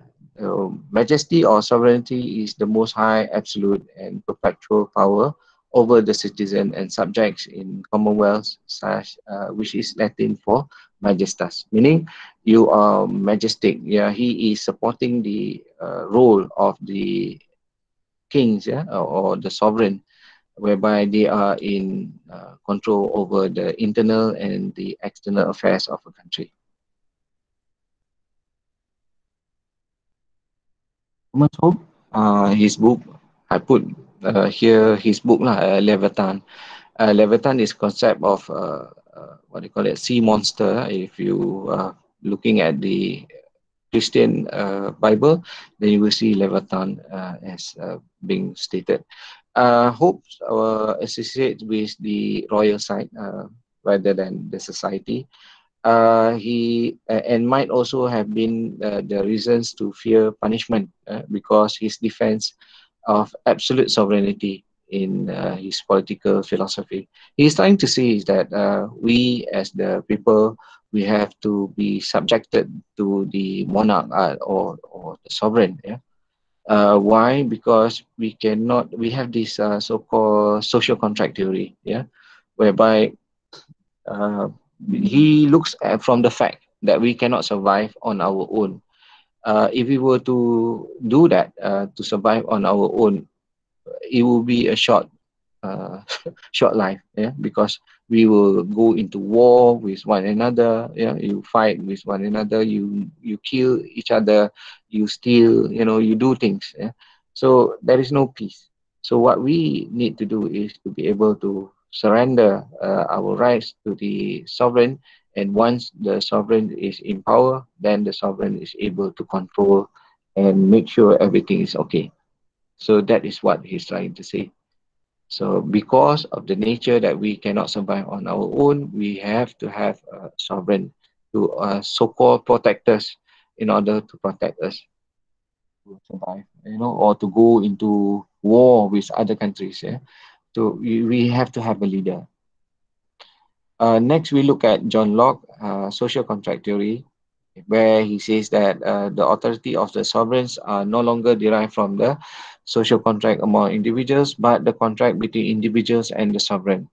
Majesty or sovereignty is the most high, absolute, and perpetual power over the citizen and subjects in commonwealths, such uh, which is Latin for majestas, meaning you are majestic. Yeah, he is supporting the uh, role of the kings, yeah, or, or the sovereign, whereby they are in uh, control over the internal and the external affairs of a country. Thomas Hobbes, uh, his book, I put uh, here his book lah, uh, Leviathan. Uh, Leviathan is concept of uh, uh, what do you call it, sea monster. If you are looking at the Christian uh, Bible, then you will see Leviathan uh, as uh, being stated. Uh, Hobbes uh, associates with the royal side uh, rather than the society. Uh, he uh, and might also have been uh, the reasons to fear punishment uh, because his defense of absolute sovereignty in uh, his political philosophy. He's trying to is that uh, we as the people, we have to be subjected to the monarch uh, or, or the sovereign. Yeah. Uh, why? Because we cannot, we have this uh, so-called social contract theory, yeah, whereby uh, he looks at from the fact that we cannot survive on our own. If we were to do that, to survive on our own, it will be a short uh, short life yeah? Because we will go into war with one another yeah? You fight with one another you you kill each other you steal you know you do things yeah? So there is no peace. So what we need to do is to be able to surrender uh, our rights to the sovereign. And once the sovereign is in power then the sovereign is able to control and make sure everything is okay so that is what he's trying to say. So because of the nature that we cannot survive on our own, we have to have a sovereign to uh, so-called protect us in order to protect us to survive, you know, or to go into war with other countries. Yeah, so we, have to have a leader. Uh, next, we look at John Locke, uh, social contract theory where he says that uh, the authority of the sovereigns are no longer derived from the social contract among individuals, but the contract between individuals and the sovereign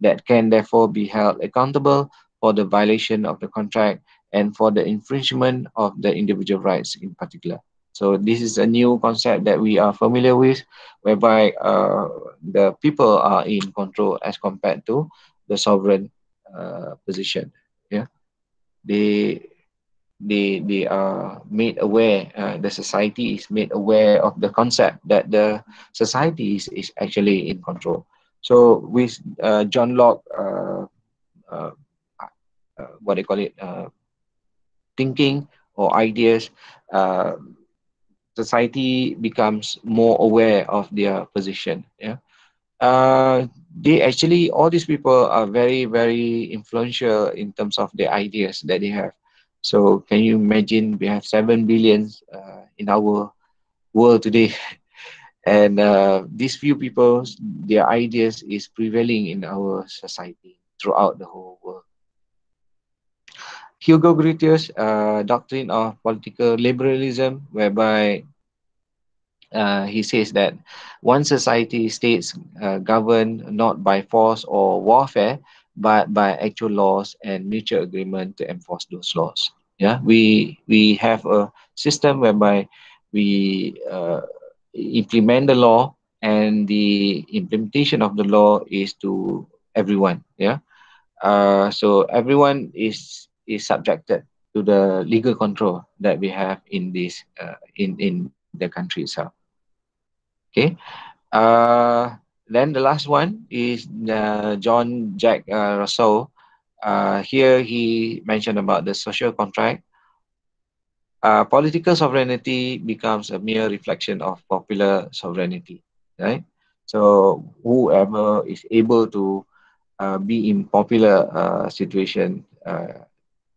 that can therefore be held accountable for the violation of the contract and for the infringement of the individual rights in particular. So this is a new concept that we are familiar with, whereby uh, the people are in control as compared to the sovereign uh, position. Yeah, they they they are made aware uh, the society is made aware of the concept that the society is, is actually in control. So with uh, john locke uh, uh, uh what they call it uh, thinking or ideas society becomes more aware of their position yeah? They actually all these people are very very influential in terms of the ideas that they have so can you imagine we have 7 billions uh, in our world today. And uh, these few people, their ideas is prevailing in our society throughout the whole world. Hugo Grotius' uh, doctrine of political liberalism, whereby uh, he says that one society states uh, governed not by force or warfare, but by actual laws and mutual agreement to enforce those laws. Yeah, we we have a system whereby we uh, implement the law and the implementation of the law is to everyone. Yeah, uh, so everyone is is subjected to the legal control that we have in this uh, in in the country itself. Okay. Uh, then the last one is uh, John Jack uh, Rousseau. Uh, here he mentioned about the social contract. Uh, political sovereignty becomes a mere reflection of popular sovereignty, right? So whoever is able to uh, be in popular uh, situation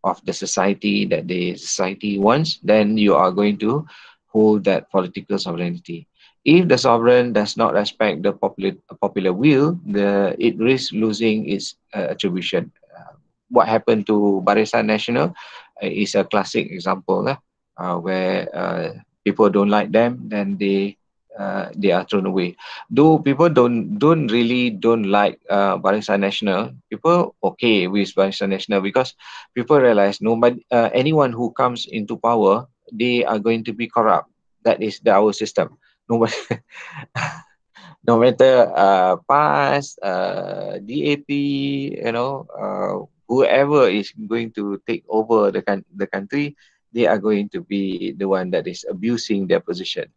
of the society that the society wants, then you are going to hold that political sovereignty if the sovereign does not respect the popular popular will, the it risks losing its uh, attribution. Uh, what happened to Barisan Nasional uh, is a classic example uh, where uh, people don't like them, then they uh, they are thrown away. Though people don't don't really don't like uh, Barisan Nasional, people okay with Barisan Nasional because people realize nobody uh, anyone who comes into power, they are going to be corrupt. That is the, our system no matter no matter uh PAS, uh DAP, you know, uh whoever is going to take over the the country, they are going to be the one that is abusing their position.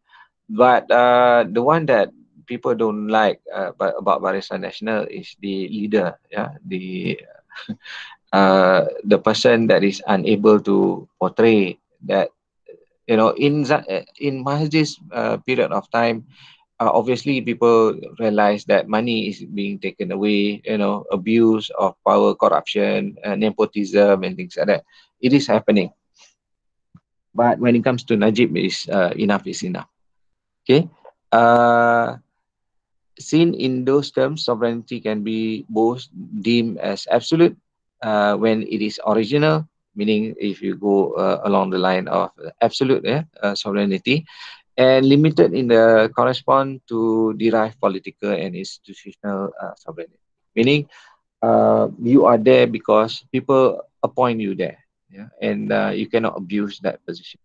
But uh the one that people don't like uh, about Barisan Nasional is the leader, yeah, the uh the person that is unable to portray that you know in in Mahathir's uh, period of time uh, obviously people realize that money is being taken away you know abuse of power corruption uh, nepotism and things like that. It is happening. But when it comes to Najib is uh, enough is enough. Okay? Uh seen in those terms sovereignty can be both deemed as absolute uh, when it is original meaning if you go uh, along the line of absolute yeah, uh, sovereignty and limited in the correspond to derived political and institutional uh, sovereignty. Meaning uh, you are there because people appoint you there yeah and uh, you cannot abuse that position.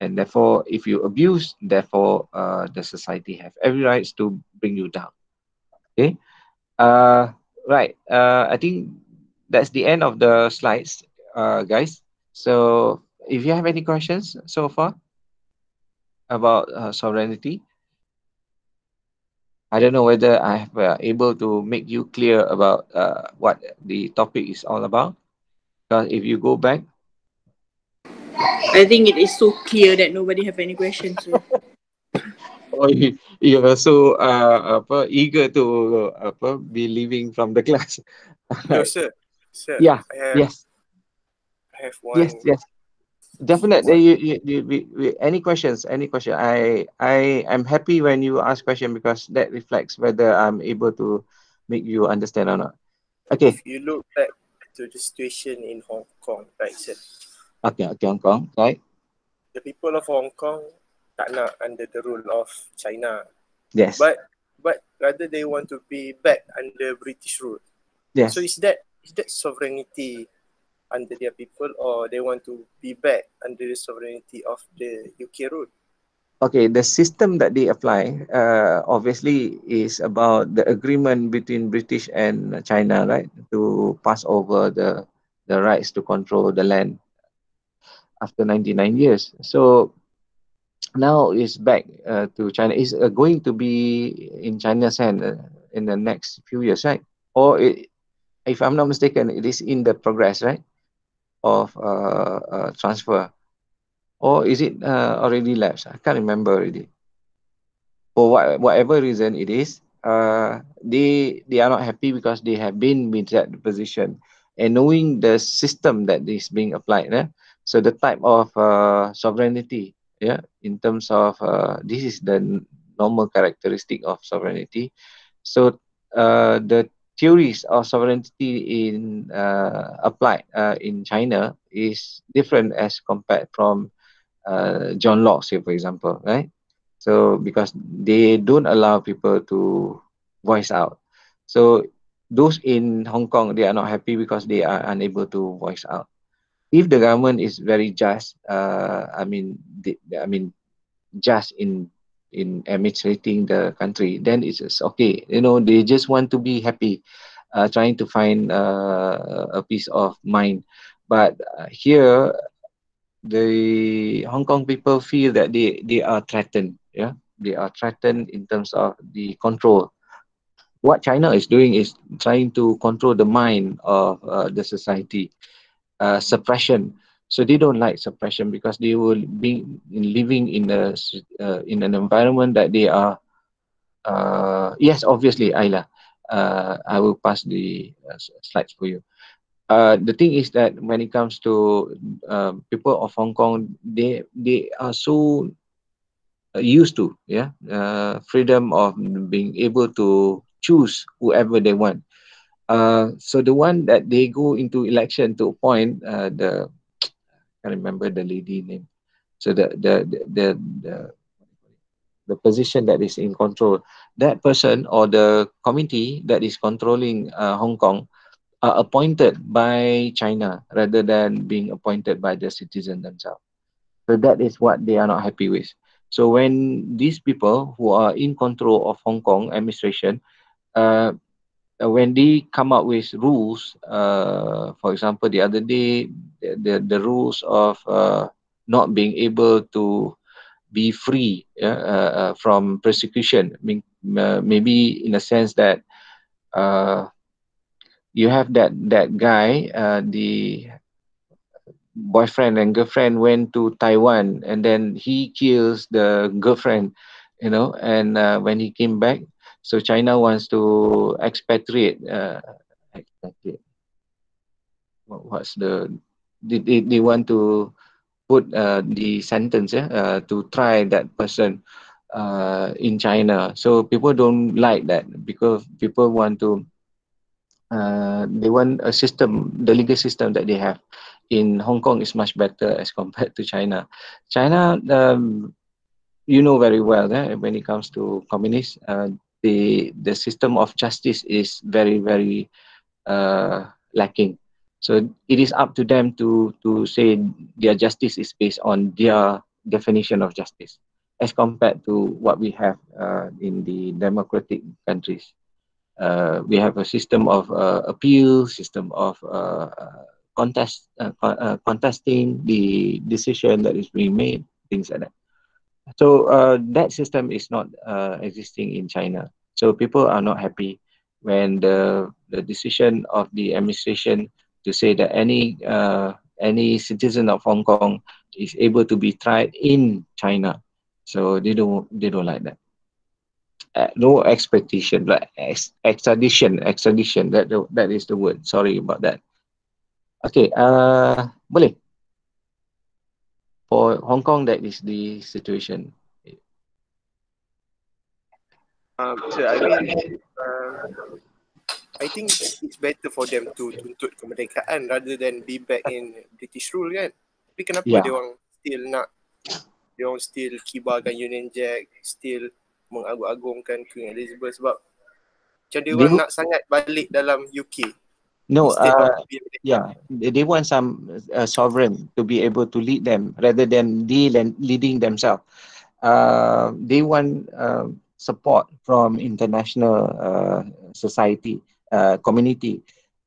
And therefore if you abuse therefore uh, the society have every rights to bring you down. Okay? Right i think that's the end of the slides uh, guys. So if you have any questions so far about uh, sovereignty, I don't know whether I have uh, able to make you clear about uh, what the topic is all about. Because if you go back, I think it is so clear that nobody have any questions. oh, you, you are so uh, apa, eager to apa, be leaving from the class. no, sir. Sir, yeah. Yes have one. Yes, yes. Definitely. You, you, you, you, any questions? Any question? I I am happy when you ask question because that reflects whether I'm able to make you understand or not. Okay. If you look back to the situation in Hong Kong, right, sir? Okay, okay, Hong Kong, right? The people of Hong Kong tak nak under the rule of China. Yes. But but rather they want to be back under British rule. Yes. So is that is that sovereignty under their people or they want to be back under the sovereignty of the UK rule? Okay, the system that they apply uh, obviously is about the agreement between British and China, right, to pass over the the rights to control the land after 99 years. So now it's back uh, to China. It's uh, going to be in China's hand uh, in the next few years, right? Or it, if I'm not mistaken, it is in the progress, right? Of uh, uh, transfer or is it uh, already lapsed? I can't remember already. For what, whatever reason it is, they they are not happy because they have been in that position and knowing the system that is being applied. Eh? So the type of sovereignty, yeah, in terms of uh, this is the normal characteristic of sovereignty. So uh, the theories of sovereignty in uh, applied uh, in China is different as compared from uh, John Locke, say for example, right? So because they don't allow people to voice out, so those in Hong Kong they are not happy because they are unable to voice out. If the government is very just, uh, I mean, I mean, just in in administrating the country, then it's just okay. You know, they just want to be happy, uh, trying to find uh, a peace of mind. But uh, here, the Hong Kong people feel that they they are threatened. Yeah, they are threatened in terms of the control. What China is doing is trying to control the mind of uh, the society, uh, suppression. So they don't like suppression because they will be living in a uh, in an environment that they are. Uh, yes, obviously, Ayla. Uh, I will pass the uh, slides for you. Uh, the thing is that when it comes to uh, people of Hong Kong, they they are so uh, used to yeah freedom of being able to choose whoever they want. Uh, so the one that they go into election to appoint uh, the can't remember the lady name. So the the the the, the the position that is in control, that person or the committee that is controlling uh, Hong Kong are appointed by China rather than being appointed by the citizen themselves. So that is what they are not happy with. So when these people who are in control of Hong Kong administration, uh, when they come up with rules, uh, for example, the other day, the, the, the rules of uh, not being able to be free yeah, uh, uh, from persecution, I mean, uh, maybe in a sense that uh, you have that that guy, uh, the boyfriend and girlfriend went to Taiwan, and then he kills the girlfriend, you know, and uh, when he came back, so China wants to expatriate. Uh, expatriate. What's the? They, they, they want to put uh, the sentence yeah, uh, to try that person uh, in China. So people don't like that because people want to uh, they want a system, the legal system that they have in Hong Kong is much better as compared to China. China, um, you know very well, eh, when it comes to communists, uh, the the system of justice is very very uh, lacking. So it is up to them to to say their justice is based on their definition of justice, as compared to what we have uh, in the democratic countries uh, we have a system of uh, appeal, system of uh, contest, uh, contesting the decision that is being made, things like that. So uh, that system is not uh, existing in China. So people are not happy when the the decision of the administration to say that any uh, any citizen of Hong Kong is able to be tried in China. So they don't they don't like that. uh, no expectation, but ex extradition, extradition. That that is the word. Sorry about that. Okay, uh, boleh. For Hong Kong, that is the situation. Um, so I mean, uh, I think it's better for them to tuntut kemerdekaan rather than be back in British rule kan. Tapi kenapa Yeah. dia orang still nak, dia orang still kibarkan Union Jack, still mengagung-agungkan Queen Elizabeth sebab macam dia orang nak sangat balik dalam UK No, uh, of be America. yeah, they, want some uh, sovereign to be able to lead them rather than they le- leading themselves. Uh, they want uh, support from international uh, society, uh, community,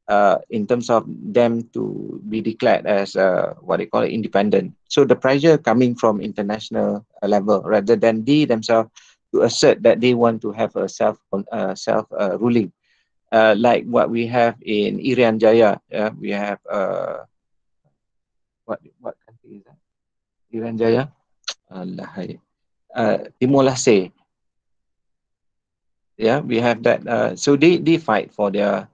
uh, in terms of them to be declared as uh, what they call it, independent. So the pressure coming from international level rather than they themselves to assert that they want to have a self uh, self uh, ruling uh, like what we have in Irian Jaya. Yeah, we have uh, what what country is that? Irian Jaya. Allah, uh, Timor Leste. Yeah, we have that. Uh, so they they fight for their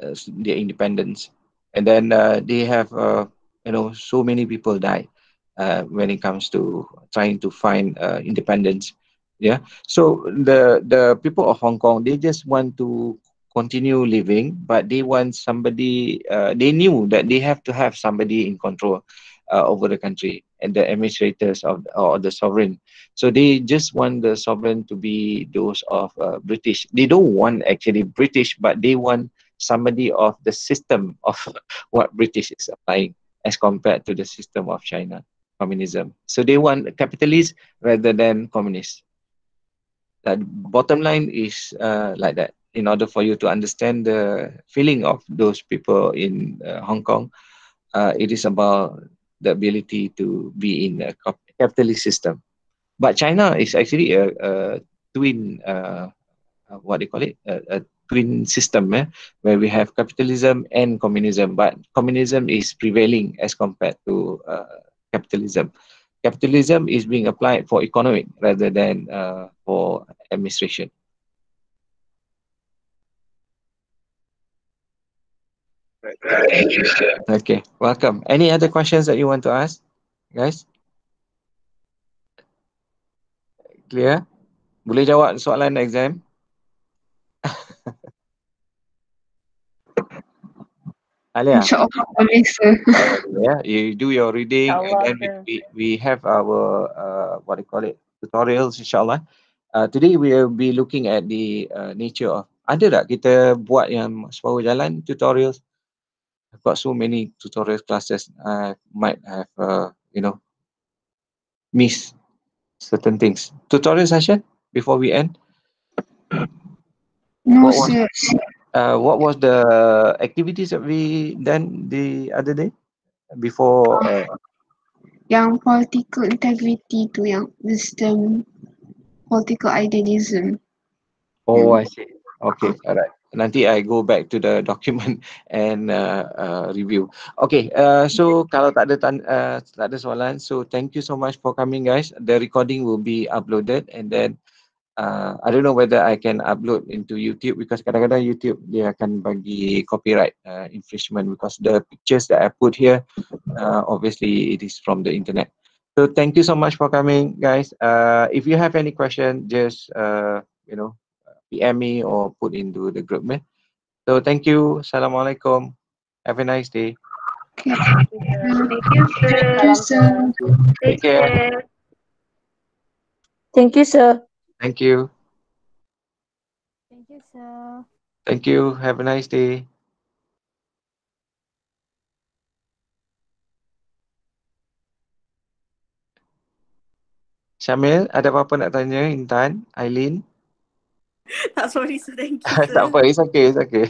uh, their independence, and then uh, they have uh, you know so many people die uh, when it comes to trying to find uh, independence. Yeah, so the the people of Hong Kong they just want to continue living, but they want somebody. Uh, they knew that they have to have somebody in control uh, over the country and the administrators of or the sovereign. So they just want the sovereign to be those of uh, British. They don't want actually British, but they want somebody of the system of what British is applying as compared to the system of China communism. So they want capitalist rather than communist. The bottom line is uh, like that. In order for you to understand the feeling of those people in uh, Hong Kong, uh, it is about the ability to be in a capitalist system. But China is actually a, a twin, uh, what do you call it? A, a twin system eh, where we have capitalism and communism, but communism is prevailing as compared to uh, capitalism. Capitalism is being applied for economic rather than uh, for administration. Okay, welcome. Any other questions that you want to ask, guys? Clear? Boleh jawab soalan exam? Alia, InsyaAllah boleh sir. yeah, you do your reading and then we, we, we have our, uh, what do you call it, tutorials insyaAllah. Uh, today we will be looking at the uh, nature of, ada tak kita buat yang separuh jalan tutorials? I've got so many tutorial classes, I might have, uh, you know, missed certain things. Tutorial session before we end? No What was- sir. Uh, what was the activities that we done the other day before uh, Yang political integrity tu yang wisdom political idealism. Oh, I see. Okay, alright. Nanti I go back to the document and uh, uh, review. Okay, uh, so kalau tak ada tan uh, tak ada soalan, so thank you so much for coming, guys. The recording will be uploaded and then uh, I don't know whether I can upload into YouTube because kadang-kadang YouTube dia akan bagi copyright uh, infringement because the pictures that I put here, uh, obviously it is from the internet. So thank you so much for coming, guys. Uh, if you have any question, just uh, you know PM me or put into the group. Eh? So thank you. Assalamualaikum. Have a nice day. Okay. Thank you, sir. Take care. Thank you, sir. Thank you. Thank you, sir. Thank you. Have a nice day. Syamil, ada apa-apa nak tanya Intan, Aileen? Tak sorry, sir. Thank you, sir. tak apa, it's okay, it's okay.